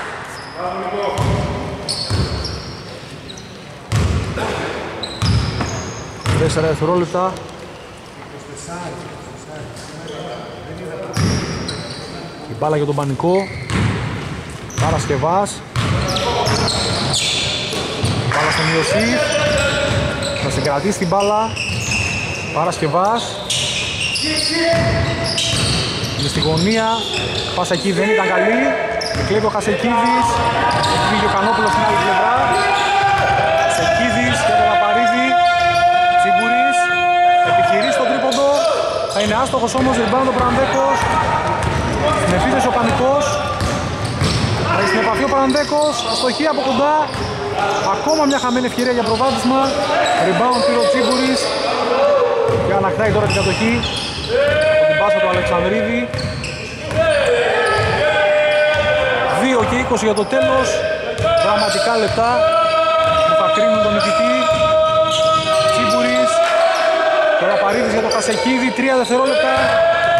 Τέσσερα δευτερόλεπτα. Η μπάλα για τον Πανικό. Παρασκευάς. Μπάλα στον Ιωσήφ. Θα συγκρατήσει την μπάλα. Παρασκευάς. Είναι στη γωνία. Πάσα εκεί δεν ήταν καλή. Εκλέβει ο Χασεκίδης. Πήγε ο Κανόπουλος στην άλλη πλευρά. Είναι άστοχος όμως. Ριμπάνω ο Πραντέκος. Στην επίθεση ο Πανικός. Θα έχει στην επαφή ο Παναντέκος. Αστοχή από κοντά. Ακόμα μια χαμένη ευκαιρία για προβάδισμα. Rebound πήρε ο Τσίμπουρης. Και ανακτάει τώρα την κατοχή. Από την πάσα του Αλεξανδρίδη. 2 και 20 για το τέλος. Δραματικά λεπτά που θα κρίνουν τον νικητή. Τσίμπουρης. Τώρα Παρίδης για το Χασεκίδη. 3 δευτερόλεπτα.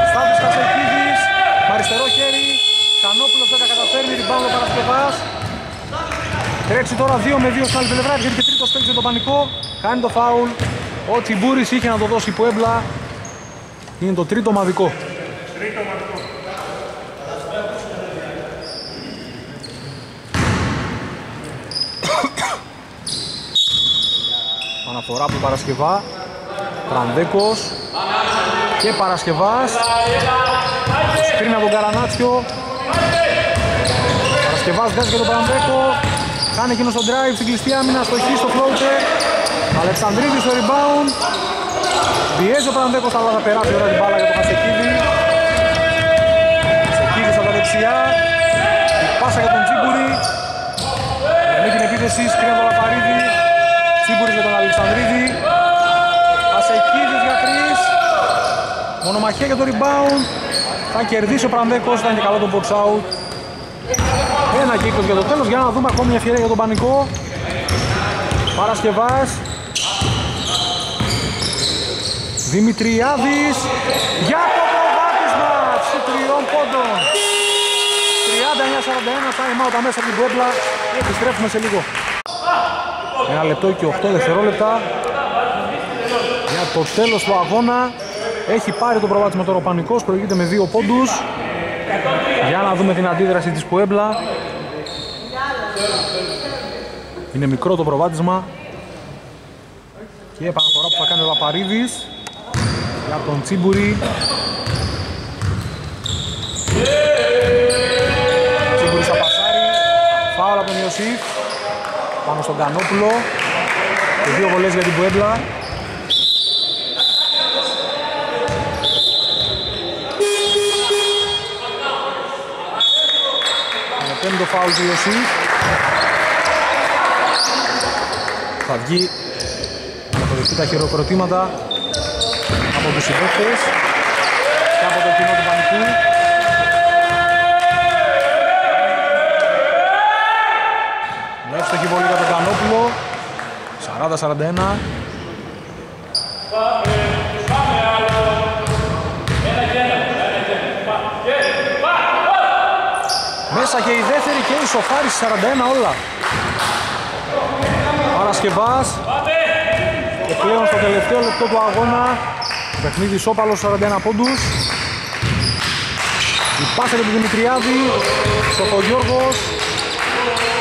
Στάθος Χασεκίδης. Με αριστερό χέρι. Κανόπουλος δεν τα καταφέρνει. Rebound ο Παρασκευάς. Τρέξει τώρα 2 με 2 στην άλλη πλευρά. Έρχεται και τρίτος παίκτης για τον Πανικό. Κάνει το φάουλ. Ο Τσιμπούρης είχε να το δώσει που έμπλα. Είναι το τρίτο μαδικό. Τρίτο μαθητό. Αναφορά από Παρασκευά. Τρανδέκος. Και Παρασκευάς. Σκρίνει από τον Καρανάτσιο. Παρασκευάς βγάζει και τον Τρανδέκο. Κάνει εκείνο στο drive στην κλειστή άμυνα. Στοχή στο floater. Αλεξανδρίδης στο rebound. Πιέζει ο Παναδέκος αλλά θα περάσει τώρα την μπάλα για το Χασεκίδη. Χασεκίδης από τα δεξιά. Η πάσα για τον Τσίμπουρη. Με την επίθεση σκρίνει τον Λαπαρίδη. Τσίμπουρης για τον Αλεξανδρίδη. Χασεκίδης για τρεις. Μονομαχία για το rebound. Θα κερδίσει ο Παναδέκος. Ήταν και καλό το box out. Ένα και 20 για το τέλος. Για να δούμε ακόμη μια ευκαιρία για τον Πανικό. Παρασκευάς. Δημητριάδης για το προβάτισμα σου τριών πόντων. 39-41 time out αμέσα από την Πουέμπλα. Επιστρέφουμε σε λίγο. Ένα λεπτό και 8 δευτερόλεπτα. Για το τέλος του αγώνα έχει πάρει το προβάτισμα τώρα ο Πανικός. Προηγείται με δύο πόντους. Για να δούμε την αντίδραση της Πουέμπλα. Είναι μικρό το προβάτισμα. Και επαναφορά που θα κάνει ο Λαπαρίδης για τον Τσίμπουρη. Τσίμπουρης θα πασάρει. Φάουλ από τον Ιωσήφ. Πάνω στον Κανόπουλο. Και δύο βολές για την Πουέμπλα. Το φάουλ του Ιωσήφ. Θα βγει να αποδεχτεί τα χειροκροτήματα από τους συμπαίκτες και από το κοινό του Πανικού. Με εύστοχη βολή για τον Κανόπουλο. 40-41. Μέσα και η δεύτερη και η σοφάριση 41 όλα. Παρασκευάς και πλέον στο τελευταίο λεπτό του αγώνα παιχνίδι ισόπαλο 41 πόντους Η πάσα για τον Δημητριάδη, Σοφογιώργος,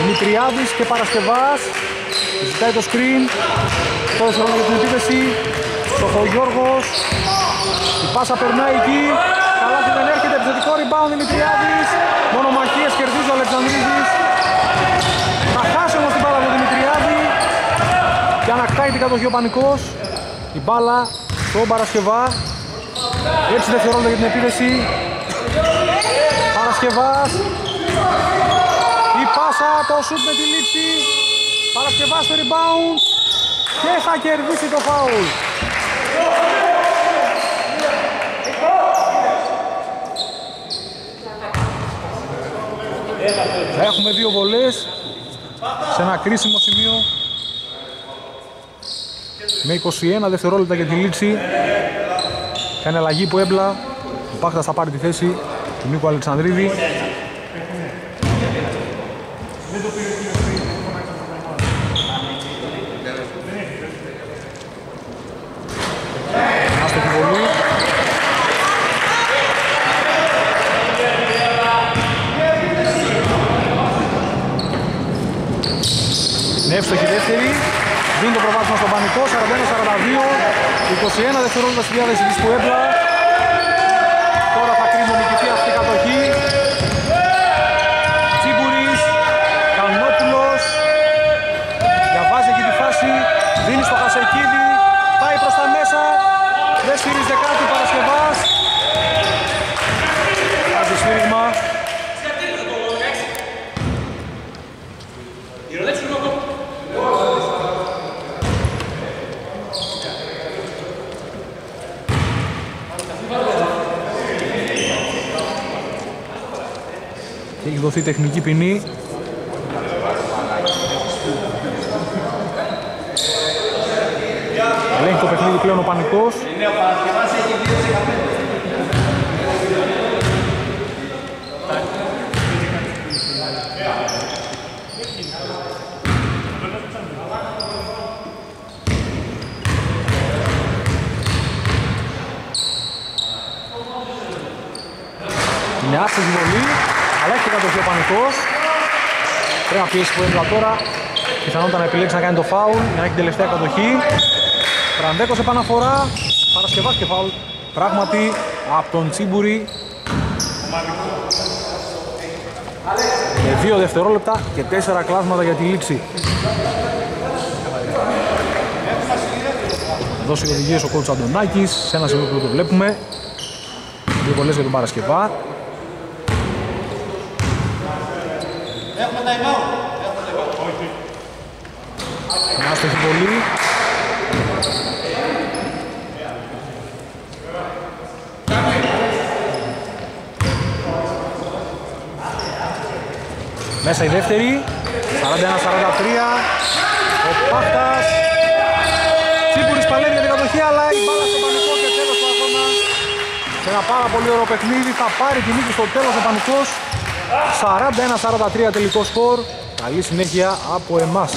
Δημητριάδης και Παρασκευάς. Ζητάει το screen, το δευτερόλεπτο για την επίθεση, Σοφογιώργος. Η πάσα περνάει εκεί, καλά δεν έρχεται, επιθετικό rebound Δημητριάδης. Μονομαχίες κερδίζει ο Αλεξανδρίδης. Θα χάσει όμως την μπάλα από τον Δημητριάδη και ανακτάει την κατοχή ο Πανικός. Η μπάλα στον Παρασκευά. 6 δευτερόλεπτα για την επίθεση. Παρασκευάς. Η πάσα, το σουτ με τη λήψη. Παρασκευάς στο rebound. Και θα κερδίσει το φάουλ. Θα έχουμε δύο βολές σε ένα κρίσιμο σημείο. Με 21 δευτερόλεπτα για τη λήξη κάνει αλλαγή που έμπλα. Ο Πάχτας θα πάρει τη θέση του Νίκου Αλεξανδρίδη Άστοχη βολή Είναι εύστοχη δεύτερη. Δίνει το προβάδισμα στον Πανικό. 41-42. 21 δευτερόλεπτα στη διάθεση της Πουέμπλα. Τώρα θα κρίνει νικητής αυτή η κατοχή. Τσίμπουρης. Κανόπουλος. Διαβάζει εκεί τη φάση. Δίνει στο Χασεκίδη. Πάει προς τα μέσα. Δεν σφυρίζει κάτι ο Παρασκευάς. Βάζει σφύριγμα. Και έχει δοθεί τεχνική ποινή. Ελέγχει το παιχνίδι πλέον ο Πανικός. Είναι άστοχη βολή, αλλά έχει κατοχή ο Πανικός. Πρέπει να πιέσει που έμεινε τώρα. Πιθανότητα να επιλέξει να κάνει το φάουλ για να έχει την τελευταία κατοχή. Βραντέκος επαναφορά. Παρασκευάς και φάουλ. Πράγματι από τον Τσίμπουρη. Με δύο δευτερόλεπτα και τέσσερα κλάσματα για τη λήξη. Θα δώσει οδηγίες ο κότσος Αντωνάκης σε ένα σημείο που το βλέπουμε. Δύο βολές για τον Παρασκευά. Έχουμε time out. Μια άστοχη βολή. Μέσα η δεύτερη. 41-43. Ο Πάχτας. Τσίπουρης παλεύει για την κατοχή, αλλά η μπάλα στο πανικό και τέλος του αγώνα. Σε ένα πάρα πολύ ωραίο παιχνίδι θα πάρει τη νίκη στο τέλος ο Πανικός. 41-43 τελικό σκορ. Καλή συνέχεια από εμάς.